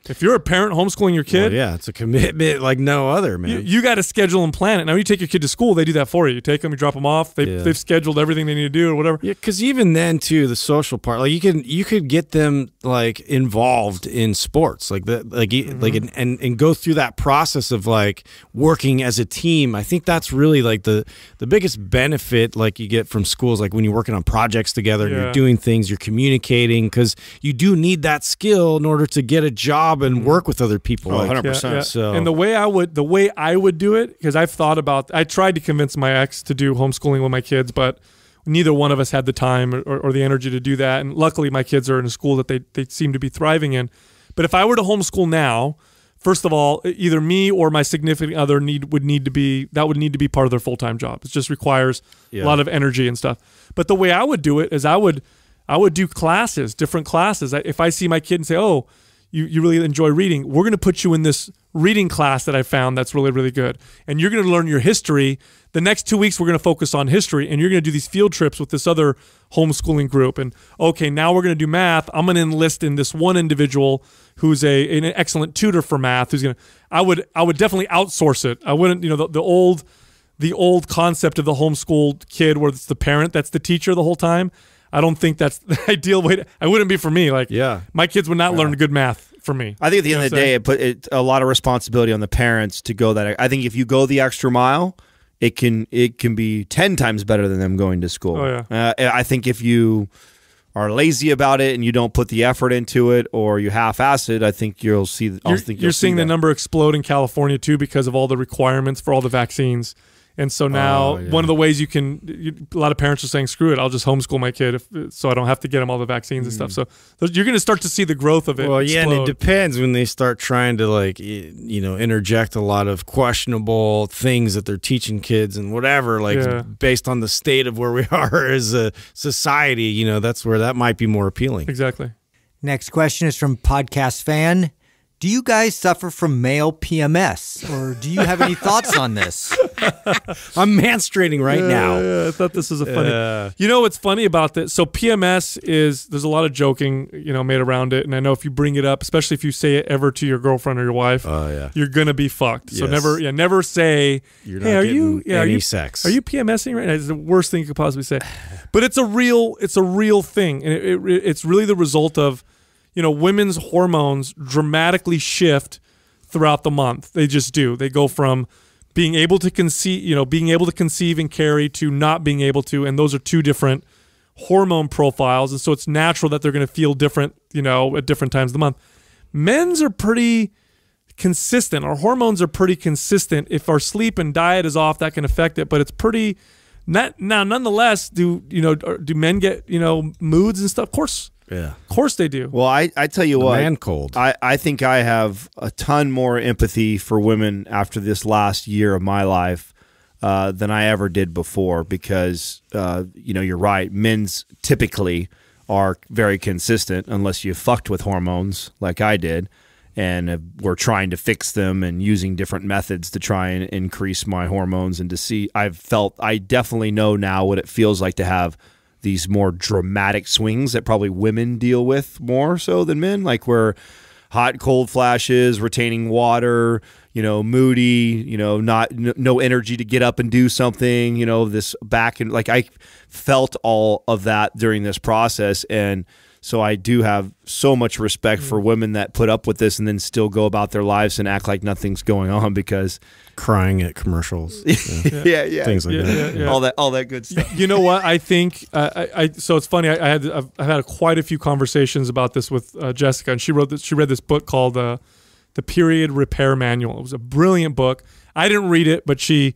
If you're a parent homeschooling your Well, kid, yeah, it's a commitment like no other, man. you, you got to schedule and plan it. Now you take your kid to school; they do that for you. You take them, you drop them off. They, Yeah. They've scheduled everything they need to do or whatever. Yeah, because even then too, the social part, like you can you could get them like involved in sports, like the like e- Mm-hmm. like and, and and go through that process of like working as a team. I think that's really like the the biggest benefit like you get from schools, like when you're working on projects together and Yeah. you're doing things, you're communicating because you do need that skill in order to get a job and Mm-hmm. work with other people. Oh, like, 100%. So- and the way I would the way I would do it because I've thought about I tried to convince my ex to do homeschooling with my kids, but neither one of us had the time or, or the energy to do that. And luckily, my kids are in a school that they they seem to be thriving in. But if I were to homeschool now, first of all, either me or my significant other need would need to be that would need to be part of their full time job. It just requires Yeah. a lot of energy and stuff. But the way I would do it is I would I would do classes, different classes. If I see my kid and say, "Oh, you, you really enjoy reading, we're going to put you in this reading class that I found that's really, really good. And you're going to learn your history. The next two weeks, we're going to focus on history, and you're going to do these field trips with this other homeschooling group. And okay, now we're going to do math. I'm going to enlist in this one individual who's a an excellent tutor for math. Who's going to? I would I would definitely outsource it. I wouldn't. You know, the, the old the old concept of the homeschooled kid where it's the parent that's the teacher the whole time. I don't think that's the ideal way. To, I wouldn't be for me. Like, Yeah. my kids would not learn good math for me. I think at the You end of the day, it put it, a lot of responsibility on the parents to go that. I think if you go the extra mile, it can it can be ten times better than them going to school. Oh, Uh, I think if you are lazy about it and you don't put the effort into it, or you half-ass it, I think you'll see. I'll you're, think you're you'll see seeing the number explode in California too because of all the requirements for all the vaccines. And so now, Oh, yeah. one of the ways you can, you, a lot of parents are saying, "Screw it, I'll just homeschool my kid, if, so I don't have to get him all the vaccines and stuff." So those- you're going to start to see the growth of it. Mm. Well, yeah, and it depends when they start trying to like you know interject a lot of questionable things that they're teaching kids and whatever, like Yeah. based on the state of where we are as a society. You know, that's where that might be more appealing. exactly. Next question is from podcast fan. Do you guys suffer from male PMS, or do you have any thoughts on this? I'm menstruating right now. Yeah, I thought this was a funny. Uh, you know what's funny about this? So PMS is there's a lot of joking, you know, made around it, and I know if you bring it up, especially if you say it ever to your girlfriend or your wife, Oh yeah. you're gonna be fucked. So never, yeah, never say, You're "Hey, not are you? getting Yeah, are any you sex. Are you PMSing right now?" It's the worst thing you could possibly say. But it's a real, it's a real thing, and it, it, it's really the result of, you know, women's hormones dramatically shift throughout the month. They just do. They go from being able to conceive, you know, being able to conceive and carry to not being able to, and those are two different hormone profiles, and so it's natural that they're going to feel different, you know, at different times of the month. Men's are pretty consistent. Our hormones are pretty consistent. If our sleep and diet is off, that can affect it, but it's pretty. Not, now, nonetheless, do you know? Do men get you know moods and stuff? Of course, Yeah. of course they do. Well, I, I tell you what, man cold. I, I think I have a ton more empathy for women after this last year of my life uh, than I ever did before because, uh, you know, you're right. Men's typically are very consistent unless you fucked with hormones like I did. And uh, we're trying to fix them and using different methods to try and increase my hormones and to see. I've felt, I definitely know now what it feels like to have these more dramatic swings that probably women deal with more so than men, like where hot cold flashes, retaining water, you know, moody, you know, not no energy to get up and do something, you know, this back and like I felt all of that during this process. And so I do have so much respect for women that put up with this and then still go about their lives and act like nothing's going on because Crying at commercials. Yeah. yeah, yeah, Things like Yeah, that. yeah, yeah. all that all that good stuff. you know what I think uh, I, I so it's funny I, I had I've, I've had quite a few conversations about this with uh, Jessica and she wrote this, she read this book called uh, the Period Repair Manual it was a brilliant book I didn't read it but she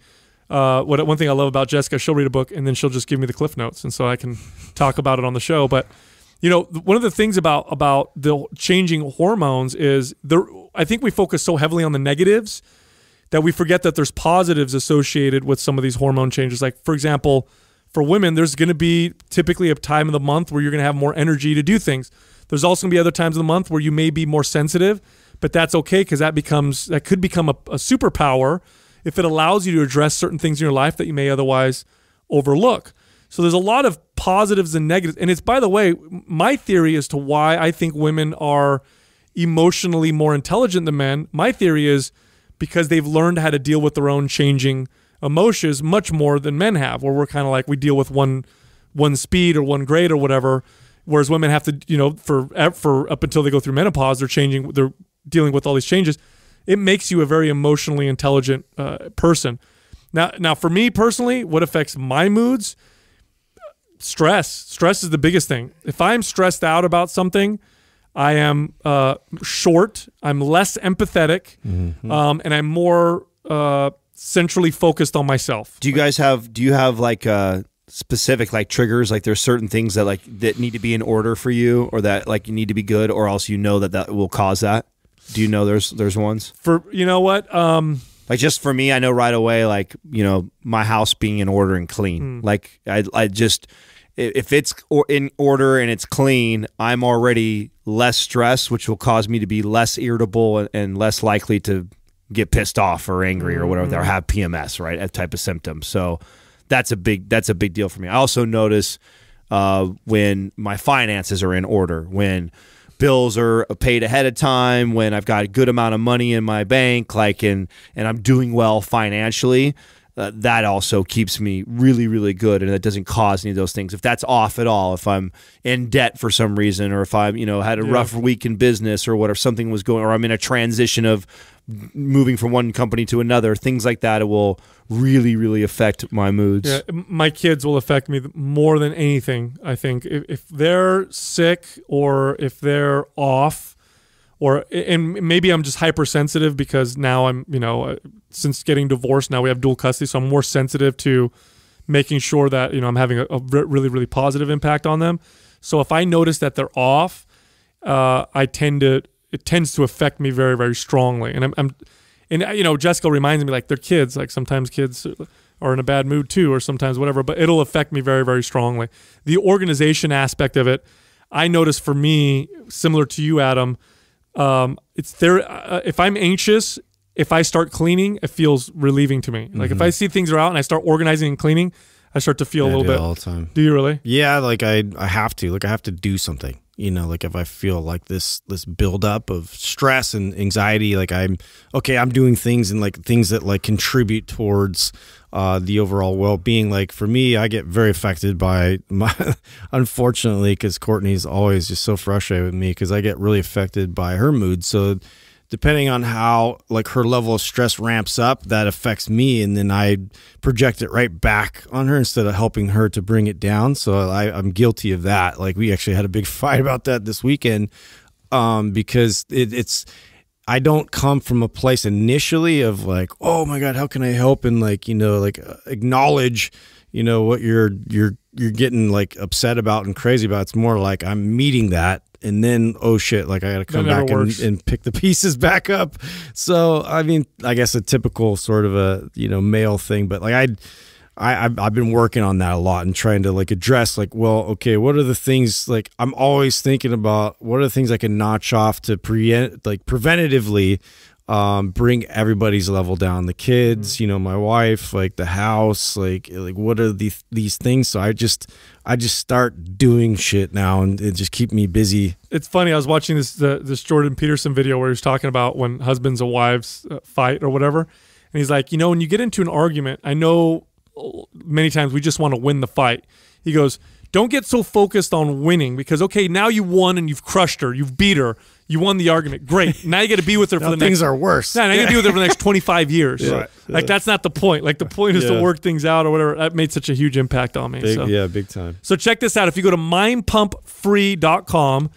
uh, what one thing I love about Jessica she'll read a book and then she'll just give me the cliff notes and so I can talk about it on the show but you know one of the things about about the changing hormones is there I think we focus so heavily on the negatives that we forget that there's positives associated with some of these hormone changes. Like, for example, for women, there's going to be typically a time of the month where you're going to have more energy to do things. There's also going to be other times of the month where you may be more sensitive, but that's okay because that becomes that could become a, a superpower if it allows you to address certain things in your life that you may otherwise overlook. So there's a lot of positives and negatives. And it's by the way, my theory as to why I think women are emotionally more intelligent than men. My theory is because they've learned how to deal with their own changing emotions much more than men have, where we're kind of like we deal with one one speed or one grade or whatever, whereas women have to, you know, for for up until they go through menopause, they're changing, they're dealing with all these changes. It makes you a very emotionally intelligent uh, person. Now, now for me personally, what affects my moods? Stress. Stress is the biggest thing. If I'm stressed out about something, I am uh, short. I'm less empathetic, um, and I'm more uh, centrally focused on myself. Do you guys have do you have like uh specific like triggers like there's certain things that like that need to be in order for you or that like you need to be good or else you know that that will cause that? Do you know there's there's ones? For you know what? Um, Like just for me, I know right away like, you know, my house being in order and clean. Like I I just if it's in order and it's clean, I'm already less stressed, which will cause me to be less irritable and, less likely to get pissed off or angry or whatever or have PMS, right? That type of symptom. So that's a big that's a big deal for me. I also notice uh, when my finances are in order, when bills are paid ahead of time, when I've got a good amount of money in my bank, like and and I'm doing well financially. Uh, that also keeps me really, really good, and it doesn't cause any of those things. If that's off at all, if I'm in debt for some reason, or if I'm, you know, had a rough week in business, or whatever, something was going, or I'm in a transition of moving from one company to another, things like that, it will really, really affect my moods. yeah, my kids will affect me more than anything. I think if, if they're sick or if they're off, or and maybe I'm just hypersensitive because now I'm you know uh, since getting divorced now we have dual custody, so I'm more sensitive to making sure that you know I'm having a, a really really positive impact on them. So if I notice that they're off, uh, I tend to it tends to affect me very very strongly, and I'm, I'm and you know Jessica reminds me like they're kids, like sometimes kids are in a bad mood too, or sometimes whatever, but it'll affect me very very strongly. The organization aspect of it, I notice for me, similar to you, Adam. Um, it's there. Uh, if I'm anxious, if I start cleaning, it feels relieving to me. Like if I see things are out and I start organizing and cleaning, I start to feel Mm-hmm. Yeah, a I little do bit. all the time. Do you really? Yeah, like I I have to. Like I have to do something. You know, like if I feel like this this buildup of stress and anxiety, like I'm okay, I'm doing things and like things that like contribute towards uh, the overall well being. Like for me, I get very affected by my unfortunately because Courtney's always just so frustrated with me because I get really affected by her mood. So depending on how like her level of stress ramps up that affects me and then i project it right back on her instead of helping her to bring it down so I, i'm guilty of that like we actually had a big fight about that this weekend um, because it, it's I don't come from a place initially of like, oh my god, how can I help? and like you know like uh, acknowledge you know what you're you're you're getting like upset about and crazy about. It's more like I'm meeting that and then oh shit like i gotta come back and, and pick the pieces back up. So i mean i guess a typical sort of a you know male thing but like i I, I've, I've been working on that a lot and trying to like address like well okay what are the things like i'm always thinking about what are the things i can notch off to pre like preventatively um, bring everybody's level down. The kids you know my wife like the house like like what are these these things? So i just i just start doing shit now and it just keep me busy. It's funny. I was watching this uh, this Jordan Peterson video where he was talking about when husbands and wives uh, fight or whatever, and he's like, you know, when you get into an argument, I know many times we just want to win the fight. He goes, don't get so focused on winning because okay, now you won and you've crushed her, you've beat her, you won the argument. Great. Now you got to be with her for the things next. are worse Yeah, now you got to be with her for the next twenty five years. Right. Like that's not the point. Like the point is Yeah. to work things out or whatever. That made such a huge impact on me. big, so. yeah big time So check this out. If you go to mindpumpfree.com,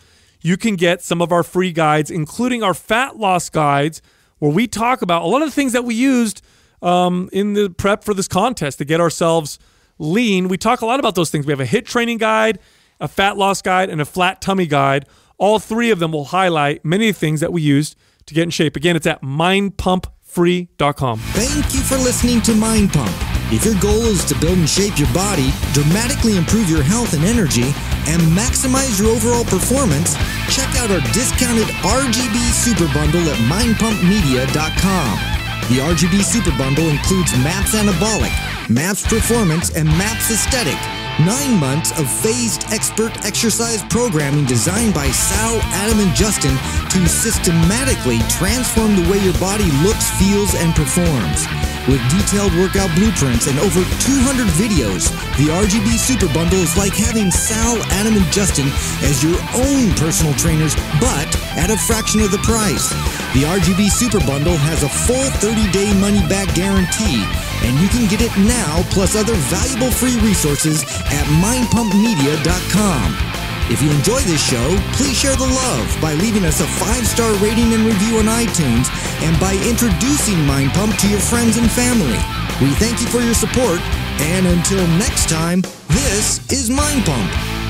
you can get some of our free guides, including our fat loss guides, where we talk about a lot of the things that we used um, in the prep for this contest to get ourselves lean. We talk a lot about those things. We have a HIIT training guide, a fat loss guide, and a flat tummy guide. All three of them will highlight many things that we used to get in shape. Again, it's at mindpumpfree.com. Thank you for listening to Mind Pump. If your goal is to build and shape your body, dramatically improve your health and energy, and maximize your overall performance, check out our discounted RGB Super Bundle at mindpumpmedia.com. The RGB Super Bundle includes MAPS Anabolic, MAPS Performance, and MAPS Aesthetic. Nine months of phased expert exercise programming designed by Sal, Adam, and Justin to systematically transform the way your body looks, feels, and performs. With detailed workout blueprints and over 200 videos, the RGB Super Bundle is like having Sal, Adam, and Justin as your own personal trainers, but at a fraction of the price. The RGB Super Bundle has a full 30-day money-back guarantee, and you can get it now plus other valuable free resources at mindpumpmedia.com. If you enjoy this show, please share the love by leaving us a five-star rating and review on iTunes and by introducing Mind Pump to your friends and family. We thank you for your support, and until next time, this is Mind Pump.